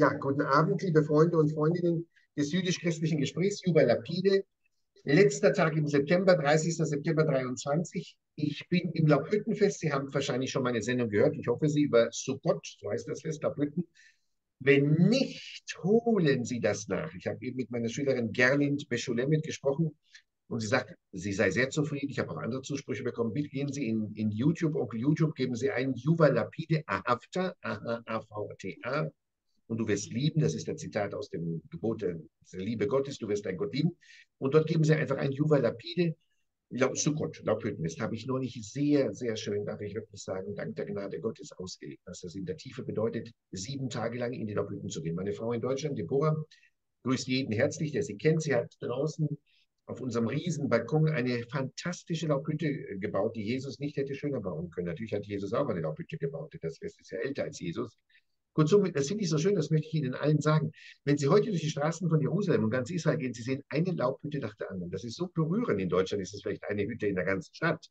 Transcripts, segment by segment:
Ja, guten Abend, liebe Freunde und Freundinnen des jüdisch-christlichen Gesprächs Juba Lapide. Letzter Tag im September, 30. September 23. Ich bin im Laubhüttenfest. Sie haben wahrscheinlich schon meine Sendung gehört. Ich hoffe, Sie über Sukkot, so heißt das Fest, Laubhütten. Wenn nicht, holen Sie das nach. Ich habe eben mit meiner Schülerin Gerlind Beschulemet gesprochen und sie sagt, sie sei sehr zufrieden. Ich habe auch andere Zusprüche bekommen. Bitte gehen Sie in, in YouTube, Onkel YouTube, geben Sie ein Juba Lapide Ahavta, A-H-A-V-T-A, und du wirst lieben. Das ist der Zitat aus dem Gebot der Liebe Gottes. Du wirst dein Gott lieben. Und dort geben sie einfach ein Juva Lapide. Sukkot, Laubhüttenfest, habe ich nicht sehr, sehr schön, darf ich wirklich sagen, dank der Gnade Gottes ausgelegt, was das in der Tiefe bedeutet, sieben Tage lang in die Laubhütten zu gehen. Meine Frau in Deutschland, Deborah, grüßt jeden herzlich, der sie kennt. Sie hat draußen auf unserem riesen Balkon eine fantastische Laubhütte gebaut, die Jesus nicht hätte schöner bauen können. Natürlich hat Jesus auch eine Laubhütte gebaut. Das ist ja älter als Jesus. Kurzum, das finde ich so schön, das möchte ich Ihnen allen sagen. Wenn Sie heute durch die Straßen von Jerusalem und ganz Israel gehen, Sie sehen eine Laubhütte nach der anderen. Das ist so berührend. In Deutschland ist es vielleicht eine Hütte in der ganzen Stadt.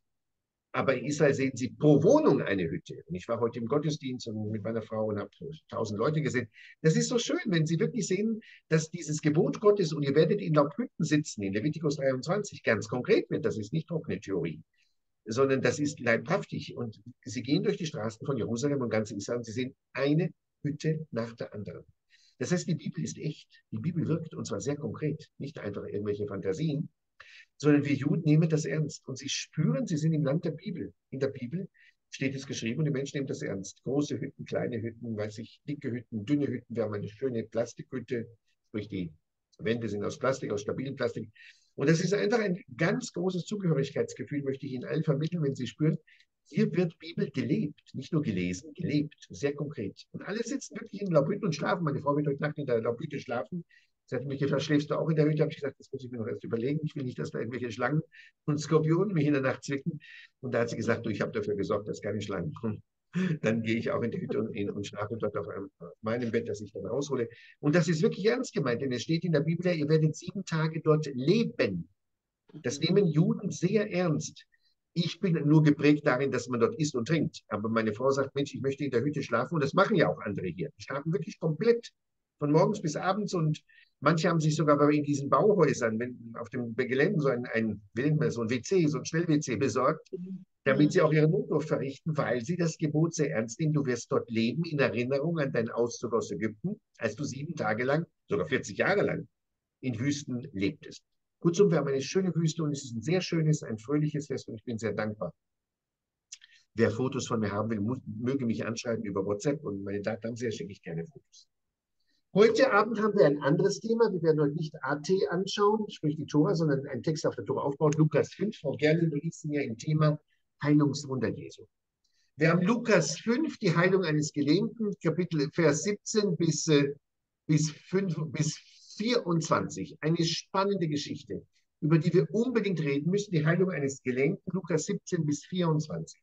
Aber in Israel sehen Sie pro Wohnung eine Hütte. Und ich war heute im Gottesdienst und mit meiner Frau und habe tausend Leute gesehen. Das ist so schön, wenn Sie wirklich sehen, dass dieses Gebot Gottes und ihr werdet in Laubhütten sitzen, in Levitikus 23, ganz konkret wird. Das ist nicht trockene Theorie sondern das ist leibhaftig. Und sie gehen durch die Straßen von Jerusalem und ganz Israel und sie sehen eine Hütte nach der anderen. Das heißt, die Bibel ist echt. Die Bibel wirkt und zwar sehr konkret, nicht einfach irgendwelche Fantasien, sondern wir Juden nehmen das ernst und sie spüren, sie sind im Land der Bibel. In der Bibel steht es geschrieben und die Menschen nehmen das ernst. Große Hütten, kleine Hütten, weiß ich, dicke Hütten, dünne Hütten. Wir haben eine schöne Plastikhütte, sprich die Wände sind aus Plastik, aus stabilem Plastik. Und das ist einfach ein ganz großes Zugehörigkeitsgefühl, möchte ich Ihnen allen vermitteln, wenn Sie spüren, hier wird Bibel gelebt, nicht nur gelesen, gelebt, sehr konkret. Und alle sitzen wirklich in Laubhütte und schlafen. Meine Frau wird heute Nacht in der Laubhütte schlafen. Sie hat mich gefragt, schläfst du auch in der Hütte? Habe ich gesagt, das muss ich mir noch erst überlegen. Ich will nicht, dass da irgendwelche Schlangen und Skorpionen mich in der Nacht zwicken. Und da hat sie gesagt, du, ich habe dafür gesorgt, dass keine Schlangen kommen. Dann gehe ich auch in die Hütte und, und schlafe dort auf, einem, auf meinem Bett, das ich dann raushole. Und das ist wirklich ernst gemeint, denn es steht in der Bibel, ihr werdet sieben Tage dort leben. Das nehmen Juden sehr ernst. Ich bin nur geprägt darin, dass man dort isst und trinkt. Aber meine Frau sagt, Mensch, ich möchte in der Hütte schlafen. Und das machen ja auch andere hier. Die schlafen wirklich komplett von morgens bis abends. Und manche haben sich sogar in diesen Bauhäusern, wenn auf dem Gelände so ein, ein, so ein WC, so ein Schnell-WC besorgt, damit sie auch ihre Notdurft verrichten, weil sie das Gebot sehr ernst nehmen. Du wirst dort leben in Erinnerung an deinen Auszug aus Ägypten, als du sieben Tage lang, sogar 40 Jahre lang, in Wüsten lebtest. Kurzum, wir haben eine schöne Wüste und es ist ein sehr schönes, ein fröhliches Fest und ich bin sehr dankbar. Wer Fotos von mir haben will, muss, möge mich anschreiben über WhatsApp und meine Daten haben sehr, schicke ich gerne Fotos. Heute Abend haben wir ein anderes Thema. Wir werden heute nicht AT anschauen, sprich die Tora, sondern einen Text auf der Tora aufbaut. Lukas 5. Frau Gerle, wir liest ja im Thema Heilungswunder Jesu. Wir haben Lukas 5, die Heilung eines Gelähmten, Kapitel Vers 17 bis, äh, bis, 5, bis 24, eine spannende Geschichte, über die wir unbedingt reden müssen, die Heilung eines Gelähmten, Lukas 17 bis 24.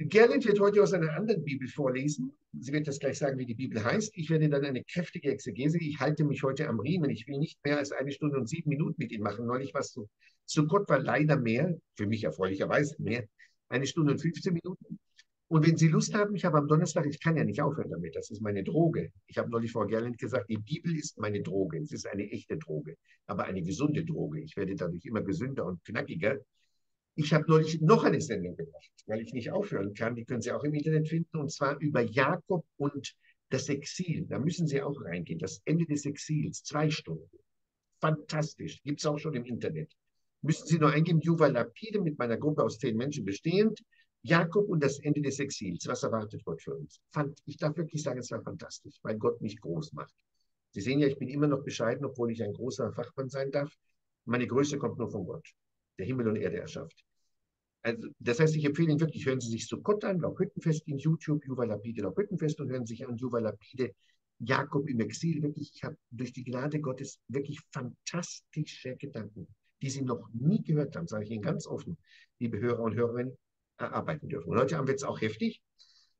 Gerlin wird heute aus einer anderen Bibel vorlesen. Sie wird das gleich sagen, wie die Bibel heißt. Ich werde dann eine kräftige Exegese. Ich halte mich heute am Riemen. Ich will nicht mehr als eine Stunde und sieben Minuten mit Ihnen machen. Neulich was zu, zu Gott war leider mehr, für mich erfreulicherweise mehr, eine Stunde und 15 Minuten. Und wenn Sie Lust haben, ich habe am Donnerstag, ich kann ja nicht aufhören damit, das ist meine Droge. Ich habe neulich Frau Gerland gesagt, die Bibel ist meine Droge. Es ist eine echte Droge, aber eine gesunde Droge. Ich werde dadurch immer gesünder und knackiger. Ich habe neulich noch eine Sendung gemacht, weil ich nicht aufhören kann. Die können Sie auch im Internet finden, und zwar über Jakob und das Exil. Da müssen Sie auch reingehen. Das Ende des Exils, zwei Stunden. Fantastisch. Gibt es auch schon im Internet. Müssen Sie nur eingeben, Juval Lapide mit meiner Gruppe aus zehn Menschen bestehend Jakob und das Ende des Exils. Was erwartet Gott für uns? Fand, ich darf wirklich sagen, es war fantastisch, weil Gott mich groß macht. Sie sehen ja, ich bin immer noch bescheiden, obwohl ich ein großer Fachmann sein darf. Meine Größe kommt nur von Gott, der Himmel und Erde erschafft. Also, das heißt, ich empfehle Ihnen wirklich, hören Sie sich Gott an, Laubhüttenfest in YouTube, Juval Lapide Laubhüttenfest und hören Sie sich an Juval Lapide Jakob im Exil. Wirklich, ich habe durch die Gnade Gottes wirklich fantastische Gedanken, die Sie noch nie gehört haben, sage ich Ihnen ganz offen, liebe Hörer und Hörerinnen erarbeiten dürfen. Und heute haben wir es auch heftig.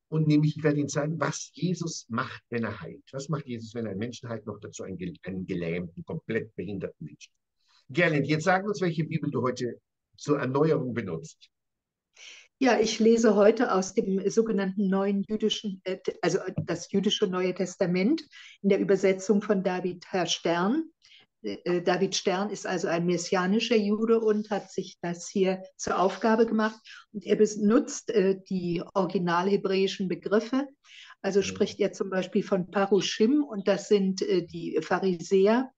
Und nämlich, ich werde Ihnen zeigen, was Jesus macht, wenn er heilt. Was macht Jesus, wenn er einen Menschen heilt, noch dazu einen, einen gelähmten, komplett behinderten Menschen? Gerlind, jetzt sagen uns, welche Bibel du heute zur Erneuerung benutzt. Ja, ich lese heute aus dem sogenannten neuen jüdischen, äh, also das jüdische Neue Testament in der Übersetzung von David Herr Stern. Äh, David Stern ist also ein messianischer Jude und hat sich das hier zur Aufgabe gemacht. Und er benutzt äh, die originalhebräischen Begriffe. Also spricht er zum Beispiel von Parushim und das sind die Pharisäer.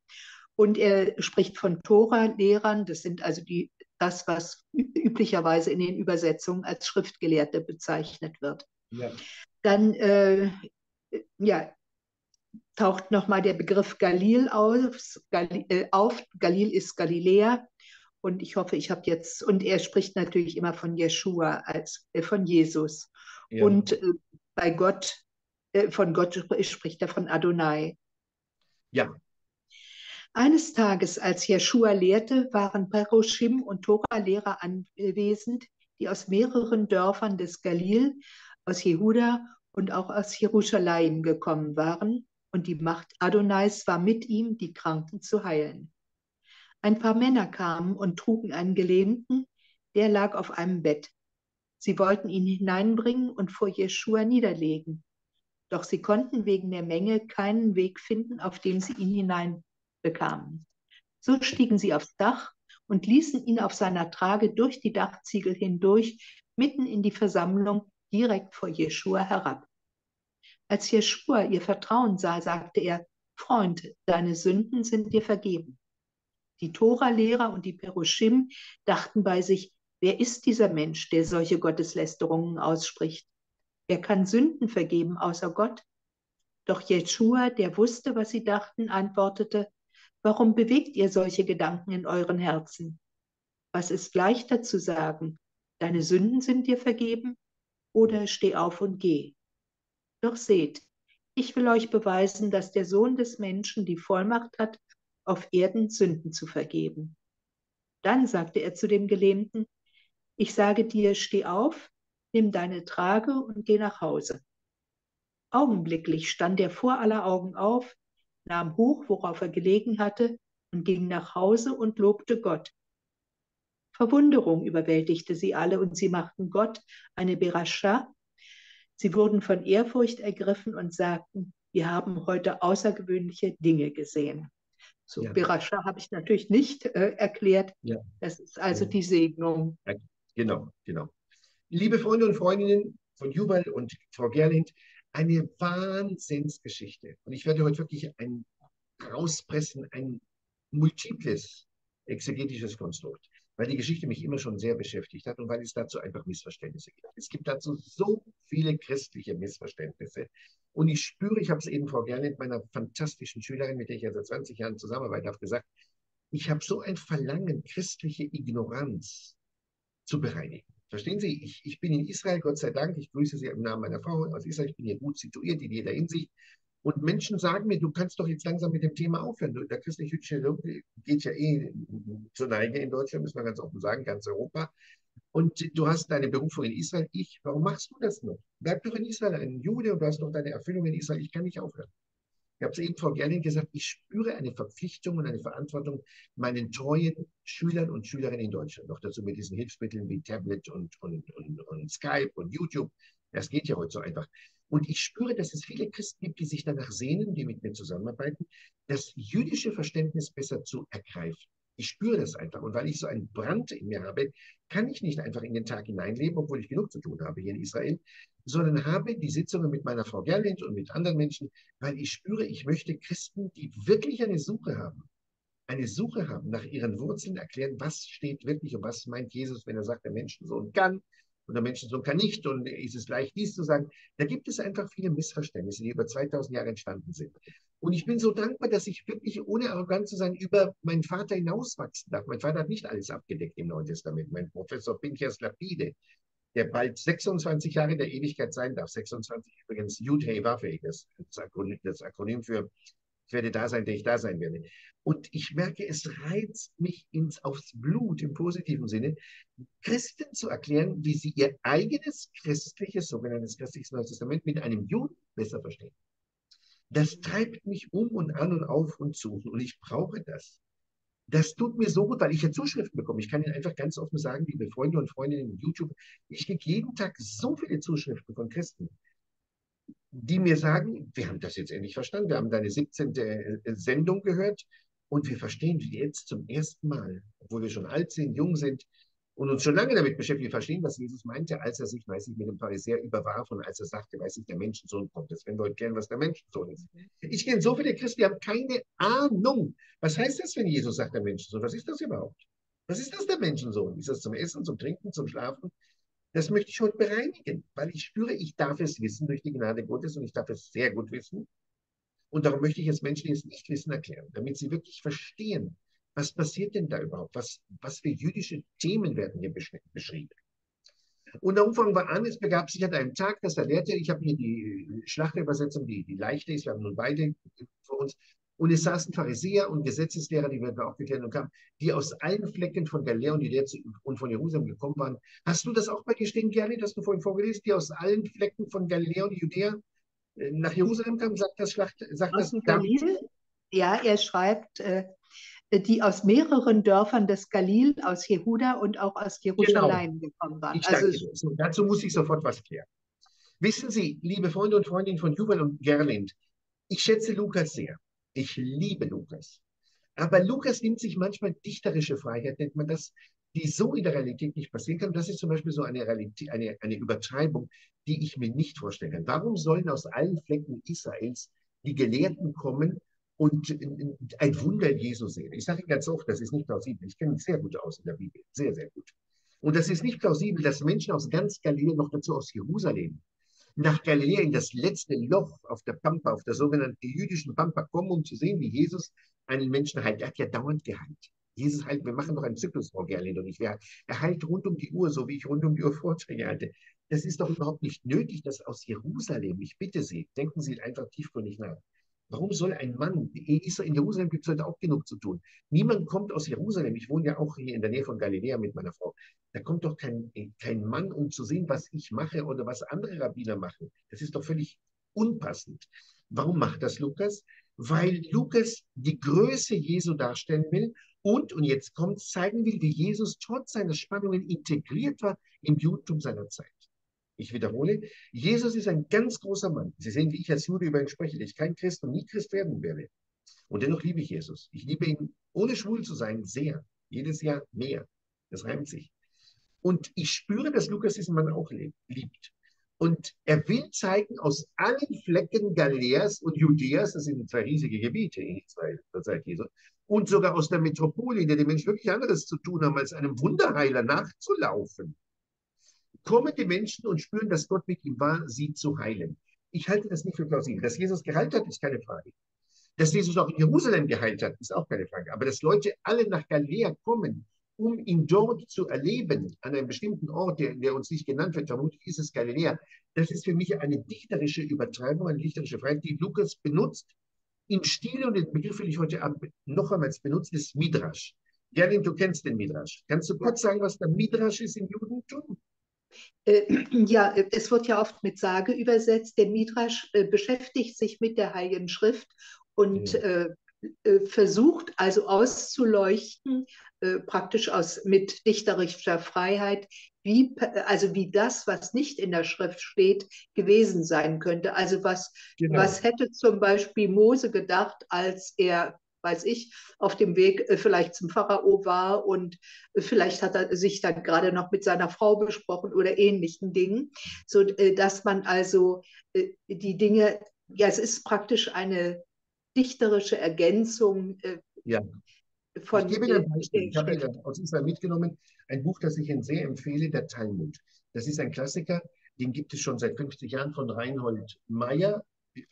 Und er spricht von Tora-Lehrern, das sind also die das, was üblicherweise in den Übersetzungen als Schriftgelehrte bezeichnet wird. Ja. Dann äh, ja, taucht nochmal der Begriff Galil auf. Galil, äh, auf. Galil ist Galiläa. Und ich hoffe, ich habe jetzt, und er spricht natürlich immer von Jeshua als äh, von Jesus. Ja. Und äh, bei Gott, äh, von Gott spricht er von Adonai. Ja, eines Tages, als Jeschua lehrte, waren Peroshim und Tora-Lehrer anwesend, die aus mehreren Dörfern des Galil, aus Jehuda und auch aus Jerusalem gekommen waren, und die Macht Adonais war mit ihm, die Kranken zu heilen. Ein paar Männer kamen und trugen einen Gelähmten, der lag auf einem Bett. Sie wollten ihn hineinbringen und vor Jeschua niederlegen. Doch sie konnten wegen der Menge keinen Weg finden, auf dem sie ihn hinein bekamen. So stiegen sie aufs Dach und ließen ihn auf seiner Trage durch die Dachziegel hindurch mitten in die Versammlung direkt vor Jeschua herab. Als Jeschua ihr Vertrauen sah, sagte er, Freund, deine Sünden sind dir vergeben. Die Tora-Lehrer und die Perushim dachten bei sich, wer ist dieser Mensch, der solche Gotteslästerungen ausspricht? Wer kann Sünden vergeben außer Gott? Doch Jeschua, der wusste, was sie dachten, antwortete, Warum bewegt ihr solche Gedanken in euren Herzen? Was ist leichter zu sagen? Deine Sünden sind dir vergeben? Oder steh auf und geh? Doch seht, ich will euch beweisen, dass der Sohn des Menschen die Vollmacht hat, auf Erden Sünden zu vergeben. Dann sagte er zu dem Gelähmten, ich sage dir, steh auf, nimm deine Trage und geh nach Hause. Augenblicklich stand er vor aller Augen auf, nahm hoch, worauf er gelegen hatte, und ging nach Hause und lobte Gott. Verwunderung überwältigte sie alle und sie machten Gott eine Berascha. Sie wurden von Ehrfurcht ergriffen und sagten, wir haben heute außergewöhnliche Dinge gesehen. So, ja. Berascha habe ich natürlich nicht äh, erklärt. Ja. Das ist also ja. die Segnung. Genau, genau. Liebe Freunde und Freundinnen von Jubal und Frau Gerlind, eine Wahnsinnsgeschichte. Und ich werde heute wirklich ein rauspressen, ein multiples exegetisches Konstrukt, weil die Geschichte mich immer schon sehr beschäftigt hat und weil es dazu einfach Missverständnisse gibt. Es gibt dazu so viele christliche Missverständnisse. Und ich spüre, ich habe es eben Frau Gernet, meiner fantastischen Schülerin, mit der ich ja seit 20 Jahren zusammenarbeite, habe gesagt, ich habe so ein Verlangen, christliche Ignoranz zu bereinigen. Verstehen Sie, ich, ich bin in Israel, Gott sei Dank, ich grüße Sie im Namen meiner Frau aus Israel, ich bin hier gut situiert in jeder Hinsicht. Und Menschen sagen mir, du kannst doch jetzt langsam mit dem Thema aufhören. Der christlich-jüdische geht ja eh zur Neige in Deutschland, muss man ganz offen sagen, ganz Europa. Und du hast deine Berufung in Israel. Ich, warum machst du das noch? Bleib doch in Israel ein Jude und du hast doch deine Erfüllung in Israel. Ich kann nicht aufhören. Ich habe es eben Frau Gerling gesagt, ich spüre eine Verpflichtung und eine Verantwortung meinen treuen Schülern und Schülerinnen in Deutschland. Noch dazu mit diesen Hilfsmitteln wie Tablet und, und, und, und Skype und YouTube. Das geht ja heute so einfach. Und ich spüre, dass es viele Christen gibt, die sich danach sehnen, die mit mir zusammenarbeiten, das jüdische Verständnis besser zu ergreifen. Ich spüre das einfach. Und weil ich so einen Brand in mir habe, kann ich nicht einfach in den Tag hineinleben, obwohl ich genug zu tun habe hier in Israel, sondern habe die Sitzungen mit meiner Frau Gerlind und mit anderen Menschen, weil ich spüre, ich möchte Christen, die wirklich eine Suche haben, eine Suche haben, nach ihren Wurzeln erklären, was steht wirklich und was meint Jesus, wenn er sagt, der Menschensohn kann und der Menschensohn kann nicht und ist es leicht, dies zu sagen. Da gibt es einfach viele Missverständnisse, die über 2000 Jahre entstanden sind. Und ich bin so dankbar, dass ich wirklich, ohne arrogant zu sein, über meinen Vater hinauswachsen darf. Mein Vater hat nicht alles abgedeckt im Neuen Testament. Mein Professor Pinchas Lapide, der bald 26 Jahre in der Ewigkeit sein darf. 26 übrigens Jud Hey Waffe, das, das Akronym für ich werde da sein, der ich da sein werde. Und ich merke, es reizt mich ins, aufs Blut im positiven Sinne, Christen zu erklären, wie sie ihr eigenes christliches, sogenanntes christliches Neues Testament mit einem Juden besser verstehen. Das treibt mich um und an und auf und zu. Und ich brauche das. Das tut mir so gut, weil ich ja Zuschriften bekomme. Ich kann Ihnen einfach ganz offen sagen, liebe Freunde und Freundinnen in YouTube, ich kriege jeden Tag so viele Zuschriften von Christen, die mir sagen, wir haben das jetzt endlich verstanden, wir haben deine 17. Äh, Sendung gehört und wir verstehen jetzt zum ersten Mal, obwohl wir schon alt sind, jung sind, und uns schon lange damit beschäftigen, verstehen, was Jesus meinte, als er sich, weiß ich, mit dem Pharisäer überwarf und als er sagte, weiß ich, der Menschensohn kommt. Das werden wir heute klären, was der Menschensohn ist. Ich kenne so viele Christen, die haben keine Ahnung. Was heißt das, wenn Jesus sagt, der Menschensohn? Was ist das überhaupt? Was ist das, der Menschensohn? Ist das zum Essen, zum Trinken, zum Schlafen? Das möchte ich heute bereinigen, weil ich spüre, ich darf es wissen durch die Gnade Gottes und ich darf es sehr gut wissen. Und darum möchte ich es Menschen, die es nicht wissen, erklären, damit sie wirklich verstehen, was passiert denn da überhaupt? Was, was für jüdische Themen werden hier beschrieben? Und der Umfang war an, es begab sich an einem Tag, dass er lehrte, ich habe hier die Schlachterübersetzung, die, die leichte ist, wir haben nun beide vor uns, und es saßen Pharisäer und Gesetzeslehrer, die werden wir auch und kamen, die aus allen Flecken von Galiläa und, Judäa und von Jerusalem gekommen waren. Hast du das auch bei dir stehen, Gerli, das du vorhin vorgelesen, die aus allen Flecken von Galiläa und Judäa äh, nach Jerusalem kamen? Sagt das Schlacht, sagt aus das Galil? Ja, er schreibt, äh, die aus mehreren Dörfern des Galil, aus Jehuda und auch aus Jerusalem genau. gekommen waren. Also, so, dazu muss ich sofort was klären. Wissen Sie, liebe Freunde und Freundinnen von Jubel und Gerlind, ich schätze Lukas sehr. Ich liebe Lukas. Aber Lukas nimmt sich manchmal dichterische Freiheit, nennt man das, die so in der Realität nicht passieren kann. Das ist zum Beispiel so eine, Realität, eine, eine Übertreibung, die ich mir nicht vorstellen kann. Warum sollen aus allen Flecken Israels die Gelehrten kommen und ein Wunder Jesu sehen. Ich sage ganz oft, das ist nicht plausibel. Ich kenne mich sehr gut aus in der Bibel, sehr, sehr gut. Und das ist nicht plausibel, dass Menschen aus ganz Galiläa, noch dazu aus Jerusalem, nach Galiläa in das letzte Loch auf der Pampa, auf der sogenannten jüdischen Pampa kommen, um zu sehen, wie Jesus einen Menschen heilt. Er hat ja dauernd geheilt. Jesus heilt, wir machen doch einen Zyklus, Frau Gerlind und ich. Er heilt rund um die Uhr, so wie ich rund um die Uhr Vorträge halte. Das ist doch überhaupt nicht nötig, dass aus Jerusalem, ich bitte Sie, denken Sie einfach tiefgründig nach, Warum soll ein Mann, in Jerusalem gibt es heute auch genug zu tun. Niemand kommt aus Jerusalem. Ich wohne ja auch hier in der Nähe von Galiläa mit meiner Frau. Da kommt doch kein, kein Mann, um zu sehen, was ich mache oder was andere Rabbiner machen. Das ist doch völlig unpassend. Warum macht das Lukas? Weil Lukas die Größe Jesu darstellen will und, und jetzt kommt, zeigen will, wie Jesus trotz seiner Spannungen integriert war im Judentum seiner Zeit. Ich wiederhole, Jesus ist ein ganz großer Mann. Sie sehen, wie ich als Jude über ihn spreche, dass ich kein Christ und nie Christ werden werde. Und dennoch liebe ich Jesus. Ich liebe ihn, ohne schwul zu sein, sehr. Jedes Jahr mehr. Das reimt sich. Und ich spüre, dass Lukas diesen Mann auch liebt. Und er will zeigen, aus allen Flecken Galiläas und Judäas, das sind zwei riesige Gebiete in Israel zur Zeit Jesu, und sogar aus der Metropole, in der die Menschen wirklich anderes zu tun haben, als einem Wunderheiler nachzulaufen kommen die Menschen und spüren, dass Gott mit ihm war, sie zu heilen. Ich halte das nicht für plausibel. Dass Jesus geheilt hat, ist keine Frage. Dass Jesus auch in Jerusalem geheilt hat, ist auch keine Frage. Aber dass Leute alle nach Galiläa kommen, um ihn dort zu erleben, an einem bestimmten Ort, der, der uns nicht genannt wird, vermutlich ist es Galiläa, das ist für mich eine dichterische Übertreibung, eine dichterische Freiheit, die Lukas benutzt. Im Stil und den Begriff will ich heute noch einmal benutzen, ist Midrash. Gerlin, du kennst den Midrash. Kannst du kurz sagen, was der Midrash ist im Judentum? Äh, ja, es wird ja oft mit Sage übersetzt. Der Midrash äh, beschäftigt sich mit der Heiligen Schrift und äh, äh versucht also auszuleuchten, äh, praktisch aus, mit dichterischer Freiheit, wie, also wie das, was nicht in der Schrift steht, gewesen sein könnte. Also was, genau. was hätte zum Beispiel Mose gedacht, als er weiß ich, auf dem Weg äh, vielleicht zum Pharao war und äh, vielleicht hat er sich dann gerade noch mit seiner Frau besprochen oder ähnlichen Dingen, so äh, dass man also die Dinge, ja, es ist praktisch eine dichterische Ergänzung. Ja. Von, ich gebe Ihnen ein Beispiel. Ich habe aus Israel mitgenommen ein Buch, das ich Ihnen sehr empfehle, der Talmud. Das ist ein Klassiker, den gibt es schon seit 50 Jahren von Reinhold Meyer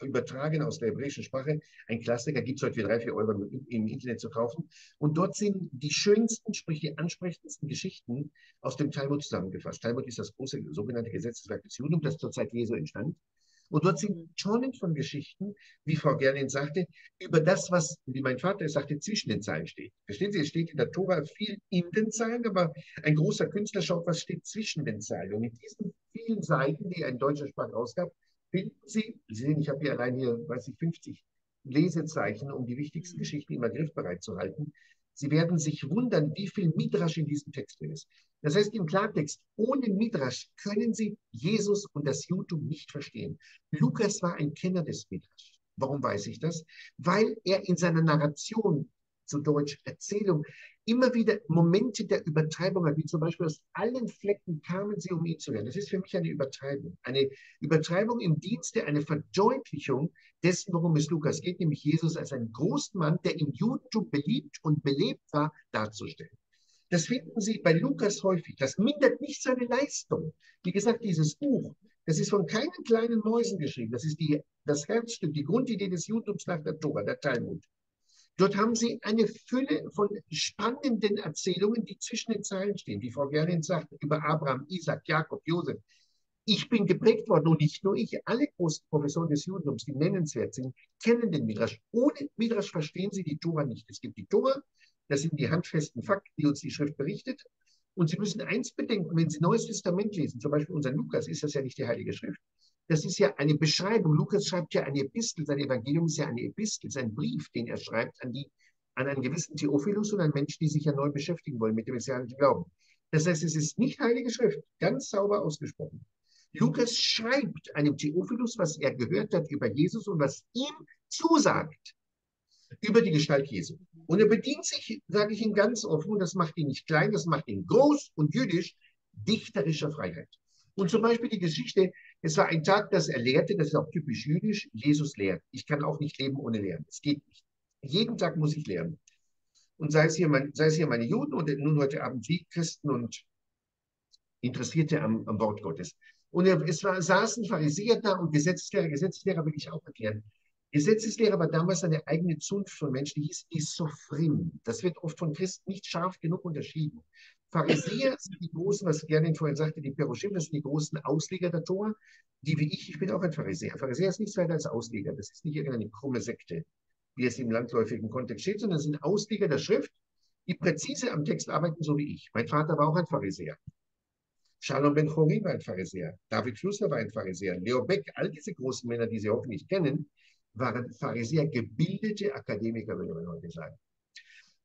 übertragen aus der hebräischen Sprache. Ein Klassiker gibt es heute für drei, vier Euro im Internet zu kaufen. Und dort sind die schönsten, sprich die ansprechendsten Geschichten aus dem Talmud zusammengefasst. Talmud ist das große sogenannte Gesetzeswerk des Judentums, das zur Zeit Jesu entstand. Und dort sind Tonnen von Geschichten, wie Frau Gerlin sagte, über das, was, wie mein Vater sagte, zwischen den Zeilen steht. Verstehen Sie, es steht in der Tora viel in den Zeilen, aber ein großer Künstler schaut, was steht zwischen den Zeilen. Und in diesen vielen Seiten, die ein deutscher Sprach rausgab, finden Sie, Sie sehen, ich habe hier allein hier, weiß ich, 50 Lesezeichen, um die wichtigsten Geschichten immer griffbereit zu halten, Sie werden sich wundern, wie viel Midrash in diesem Text drin ist. Das heißt im Klartext, ohne Midrash können Sie Jesus und das Judentum nicht verstehen. Lukas war ein Kenner des Midrash. Warum weiß ich das? Weil er in seiner Narration, zu Deutsch Erzählung, immer wieder Momente der Übertreibung hat, wie zum Beispiel aus allen Flecken kamen sie, um ihn zu lernen. Das ist für mich eine Übertreibung. Eine Übertreibung im Dienste, eine Verdeutlichung dessen, worum es Lukas geht, nämlich Jesus als einen großen Mann, der im Judentum beliebt und belebt war, darzustellen. Das finden Sie bei Lukas häufig. Das mindert nicht seine Leistung. Wie gesagt, dieses Buch, das ist von keinen kleinen Mäusen geschrieben. Das ist die, das Herzstück, die Grundidee des Judentums nach der Tora, der Talmud. Dort haben Sie eine Fülle von spannenden Erzählungen, die zwischen den Zeilen stehen. Wie Frau Gerlin sagt, über Abraham, Isaac, Jakob, Josef. Ich bin geprägt worden und nicht nur ich. Alle großen Professoren des Judentums, die nennenswert sind, kennen den Midrash. Ohne Midrash verstehen sie die Tora nicht. Es gibt die Tora, das sind die handfesten Fakten, die uns die Schrift berichtet. Und Sie müssen eins bedenken, wenn Sie Neues Testament lesen, zum Beispiel unser Lukas, ist das ja nicht die Heilige Schrift. Das ist ja eine Beschreibung. Lukas schreibt ja eine Epistel. Sein Evangelium ist ja eine Epistel, sein Brief, den er schreibt an, die, an einen gewissen Theophilus und an Menschen, die sich ja neu beschäftigen wollen mit dem messianischen Glauben. Das heißt, es ist nicht Heilige Schrift, ganz sauber ausgesprochen. Lukas schreibt einem Theophilus, was er gehört hat über Jesus und was ihm zusagt über die Gestalt Jesu. Und er bedient sich, sage ich Ihnen ganz offen, das macht ihn nicht klein, das macht ihn groß und jüdisch, dichterischer Freiheit. Und zum Beispiel die Geschichte, es war ein Tag, dass er lehrte, das ist auch typisch jüdisch, Jesus lehrt. Ich kann auch nicht leben ohne Lernen. Es geht nicht. Jeden Tag muss ich lernen. Und sei es hier, mein, sei es hier meine Juden und nun heute Abend Sie Christen und Interessierte am, am Wort Gottes. Und es war, saßen Pharisäer da und Gesetzeslehrer. Gesetzeslehrer will ich auch erklären. Gesetzeslehrer war damals eine eigene Zunft von Menschen, die hieß die Sophrim. Das wird oft von Christen nicht scharf genug unterschieden. Pharisäer sind die großen, was Gerlin vorhin sagte, die Perushim, das sind die großen Ausleger der Tora, die wie ich, ich bin auch ein Pharisäer. Pharisäer ist nichts weiter als Ausleger. Das ist nicht irgendeine krumme Sekte, wie es im landläufigen Kontext steht, sondern sind Ausleger der Schrift, die präzise am Text arbeiten, so wie ich. Mein Vater war auch ein Pharisäer. Shalom Ben Chorin war ein Pharisäer. David Flusser war ein Pharisäer. Leo Beck, all diese großen Männer, die Sie hoffentlich kennen, waren Pharisäer, gebildete Akademiker, würde man heute sagen.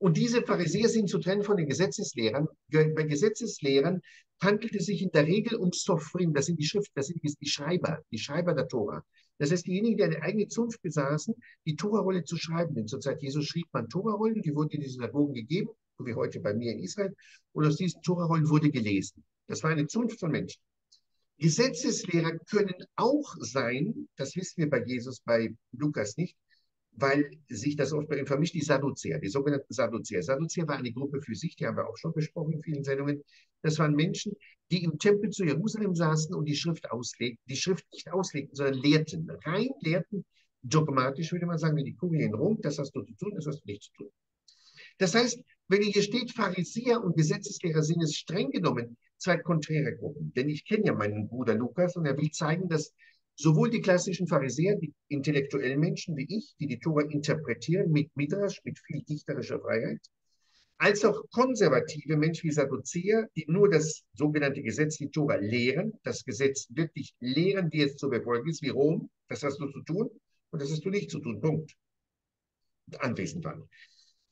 Und diese Pharisäer sind zu trennen von den Gesetzeslehrern. Bei Gesetzeslehrern handelt es sich in der Regel um Sophrim, das sind die Schrift, das sind die Schreiber, die Schreiber der Tora. Das heißt, diejenigen, die eine eigene Zunft besaßen, die Tora-Rolle zu schreiben. Denn zur Zeit Jesus schrieb man Tora-Rollen, die wurden in die Synagogen gegeben, so wie heute bei mir in Israel. Und aus diesen Tora-Rollen wurde gelesen. Das war eine Zunft von Menschen. Gesetzeslehrer können auch sein, das wissen wir bei Jesus, bei Lukas nicht, weil sich das oft bei ihm vermischt, die Sadduzäer, die sogenannten Sadduzäer. Sadduzäer war eine Gruppe für sich, die haben wir auch schon besprochen in vielen Sendungen. Das waren Menschen, die im Tempel zu Jerusalem saßen und die Schrift auslegten, die Schrift nicht auslegten, sondern lehrten, rein lehrten, dogmatisch würde man sagen, wie die Kugel in Rom, das hast du zu tun, das hast du nicht zu tun. Das heißt, wenn hier steht, Pharisäer und Gesetzeslehrer sind es streng genommen zwei konträre Gruppen. Denn ich kenne ja meinen Bruder Lukas und er will zeigen, dass sowohl die klassischen Pharisäer, die intellektuellen Menschen wie ich, die die Tora interpretieren mit Midrash, mit viel dichterischer Freiheit, als auch konservative Menschen wie Sadduzäer, die nur das sogenannte Gesetz, die Tora lehren, das Gesetz wirklich lehren, wie es zu befolgen ist, wie Rom, das hast du zu tun und das hast du nicht zu tun, Punkt. Anwesend waren.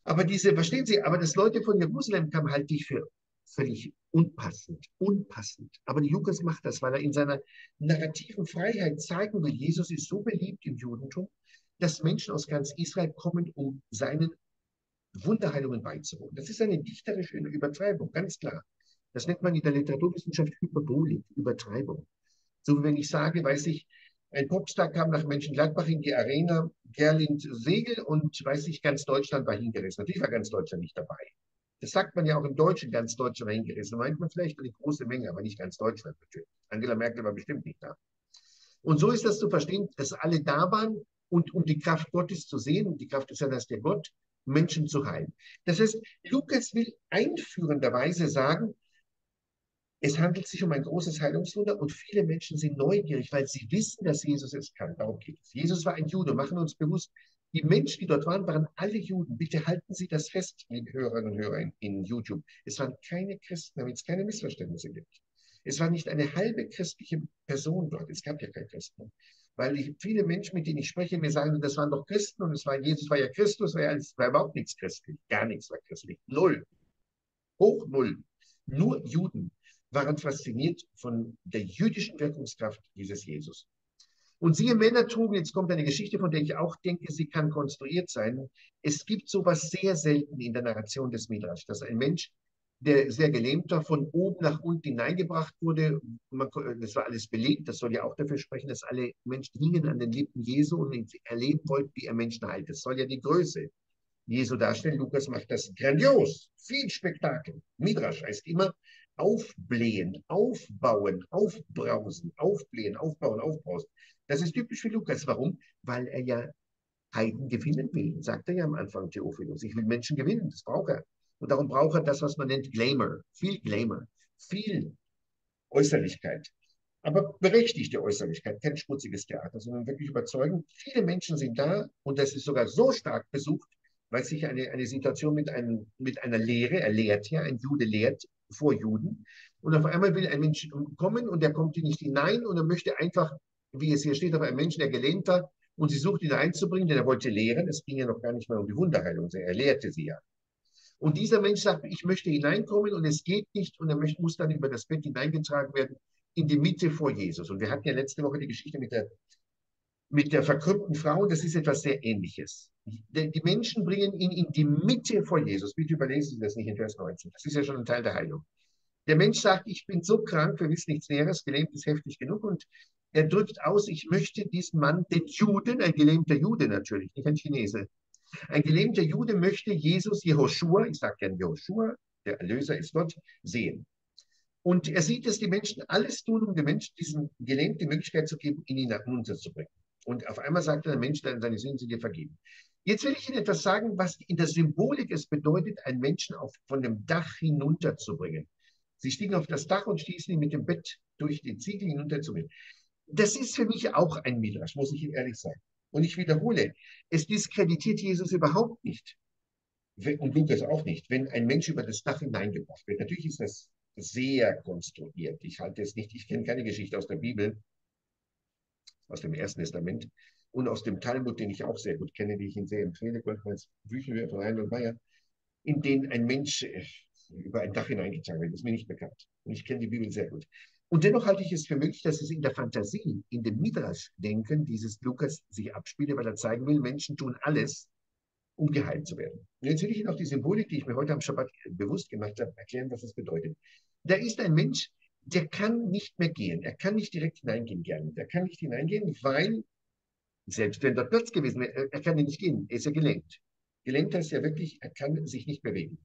Aber diese, verstehen Sie, aber dass Leute von Jerusalem kamen, halte ich für völlig unpassend, unpassend. Aber Lukas macht das, weil er in seiner narrativen Freiheit zeigen will, Jesus ist so beliebt im Judentum, dass Menschen aus ganz Israel kommen, um seinen Wunderheilungen beizuwohnen. Das ist eine dichterische Übertreibung, ganz klar. Das nennt man in der Literaturwissenschaft Hyperbolik, Übertreibung. So wie wenn ich sage, weiß ich, ein Popstar kam nach Mönchengladbach in die Arena, Gerlind Segel und weiß ich, ganz Deutschland war hingerissen. Natürlich war ganz Deutschland nicht dabei. Das sagt man ja auch im Deutschen, ganz Deutschland hingerissen. Meint man vielleicht eine große Menge, aber nicht ganz Deutschland natürlich. Angela Merkel war bestimmt nicht da. Und so ist das zu verstehen, dass alle da waren und um die Kraft Gottes zu sehen, die Kraft ist ja das der Gott, Menschen zu heilen. Das heißt, Lukas will einführenderweise sagen, es handelt sich um ein großes Heilungswunder und viele Menschen sind neugierig, weil sie wissen, dass Jesus es kann. Darum geht es. Jesus war ein Jude. Machen wir uns bewusst, die Menschen, die dort waren, waren alle Juden. Bitte halten Sie das fest, liebe Hörerinnen und Hörer in, in YouTube. Es waren keine Christen, damit es keine Missverständnisse gibt. Es war nicht eine halbe christliche Person dort. Es gab ja kein Christen. Weil ich, viele Menschen, mit denen ich spreche, mir sagen, das waren doch Christen und es war, Jesus war ja Christus, war ja alles, war überhaupt nichts christlich. Gar nichts war christlich. Null. Hoch null. Nur Juden waren fasziniert von der jüdischen Wirkungskraft dieses Jesus. Und siehe Männer trugen, jetzt kommt eine Geschichte, von der ich auch denke, sie kann konstruiert sein. Es gibt sowas sehr selten in der Narration des Midrash, dass ein Mensch, der sehr gelähmt war, von oben nach unten hineingebracht wurde. Man, das war alles belegt, das soll ja auch dafür sprechen, dass alle Menschen hingen an den Lippen Jesu und erleben wollten, wie er Menschen heilt. Das soll ja die Größe Jesu darstellen. Lukas macht das grandios, viel Spektakel. Midrash heißt immer, aufblähen, aufbauen, aufbrausen, aufblähen, aufbauen, aufbrausen. Das ist typisch für Lukas. Warum? Weil er ja Heiden gewinnen will, sagt er ja am Anfang Theophilus. Ich will Menschen gewinnen, das braucht er. Und darum braucht er das, was man nennt Glamour, viel Glamour, viel Äußerlichkeit. Aber berechtigte Äußerlichkeit, kein schmutziges Theater, sondern wirklich überzeugend. Viele Menschen sind da und das ist sogar so stark besucht, weil sich eine, eine Situation mit, einem, mit einer Lehre, er lehrt ja, ein Jude lehrt, vor Juden. Und auf einmal will ein Mensch kommen und er kommt nicht hinein und er möchte einfach, wie es hier steht, auf einen Menschen, der gelähmt war, und sie sucht ihn einzubringen, denn er wollte lehren. Es ging ja noch gar nicht mal um die Wunderheilung, er lehrte sie ja. Und dieser Mensch sagt, ich möchte hineinkommen und es geht nicht und er muss dann über das Bett hineingetragen werden in die Mitte vor Jesus. Und wir hatten ja letzte Woche die Geschichte mit der, mit der verkrümmten Frau und das ist etwas sehr Ähnliches. Die Menschen bringen ihn in die Mitte vor Jesus. Bitte überlesen Sie das nicht in Vers 19. Das ist ja schon ein Teil der Heilung. Der Mensch sagt, ich bin so krank, wir wissen nichts Näheres, gelähmt ist heftig genug und er drückt aus, ich möchte diesen Mann, den Juden, ein gelähmter Jude natürlich, nicht ein Chinese, ein gelähmter Jude möchte Jesus, Jehoshua, ich sage gern Jehoshua, der Erlöser ist Gott, sehen. Und er sieht, dass die Menschen alles tun, um dem Menschen diesen Gelähmten die Möglichkeit zu geben, ihn hinunterzubringen. Und auf einmal sagt er, der Mensch, seine Sünden sind dir vergeben. Jetzt will ich Ihnen etwas sagen, was in der Symbolik es bedeutet, einen Menschen auf, von dem Dach hinunterzubringen. Sie stiegen auf das Dach und stießen ihn mit dem Bett durch den Ziegel hinunterzubringen. Das ist für mich auch ein Midrash, muss ich Ihnen ehrlich sagen. Und ich wiederhole, es diskreditiert Jesus überhaupt nicht. Und Lukas auch nicht, wenn ein Mensch über das Dach hineingebracht wird. Natürlich ist das sehr konstruiert. Ich halte es nicht, ich kenne keine Geschichte aus der Bibel, aus dem Ersten Testament, und aus dem Talmud, den ich auch sehr gut kenne, die ich Ihnen sehr empfehle, Goldmanns Bücher von Reinhold Meyer, in denen ein Mensch äh, über ein Dach hineingezogen wird. Das ist mir nicht bekannt. Und ich kenne die Bibel sehr gut. Und dennoch halte ich es für möglich, dass es in der Fantasie, in dem Midrash-Denken dieses Lukas sich abspielt, weil er zeigen will, Menschen tun alles, um geheilt zu werden. Und jetzt will ich Ihnen auch die Symbolik, die ich mir heute am Schabbat bewusst gemacht habe, erklären, was das bedeutet. Da ist ein Mensch, der kann nicht mehr gehen. Er kann nicht direkt hineingehen gerne. Der kann nicht hineingehen, weil selbst wenn dort Platz gewesen wäre, er kann nicht gehen, er ist ja gelenkt. Gelenkt heißt ja wirklich, er kann sich nicht bewegen.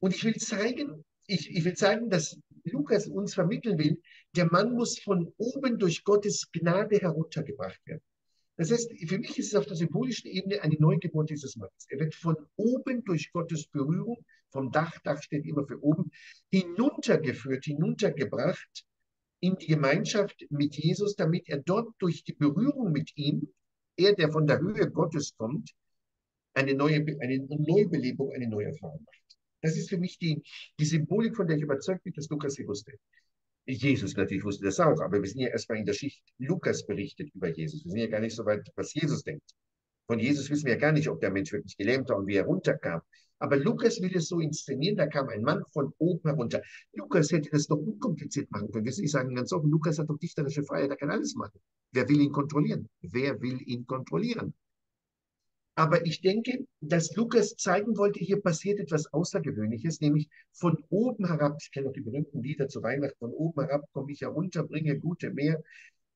Und ich will zeigen, ich, ich will zeigen, dass Lukas uns vermitteln will, der Mann muss von oben durch Gottes Gnade heruntergebracht werden. Das heißt, für mich ist es auf der symbolischen Ebene eine Neugeburt dieses Mannes. Er wird von oben durch Gottes Berührung, vom Dach, Dach steht immer für oben, hinuntergeführt, hinuntergebracht in die Gemeinschaft mit Jesus, damit er dort durch die Berührung mit ihm, er, der von der Höhe Gottes kommt, eine neue eine Neubelebung, eine neue Erfahrung macht. Das ist für mich die, die Symbolik, von der ich überzeugt bin, dass Lukas sie wusste. Jesus natürlich wusste das auch, aber wir sind ja erstmal in der Schicht, Lukas berichtet über Jesus. Wir sind ja gar nicht so weit, was Jesus denkt. Von Jesus wissen wir ja gar nicht, ob der Mensch wirklich gelähmt war und wie er runterkam. Aber Lukas will es so inszenieren, da kam ein Mann von oben herunter. Lukas hätte das doch unkompliziert machen können. Wir sagen ganz offen, Lukas hat doch dichterische Freiheit, er kann alles machen. Wer will ihn kontrollieren? Wer will ihn kontrollieren? Aber ich denke, dass Lukas zeigen wollte, hier passiert etwas Außergewöhnliches, nämlich von oben herab, ich kenne auch die berühmten Lieder zu Weihnachten, von oben herab komme ich herunter, bringe gute mehr,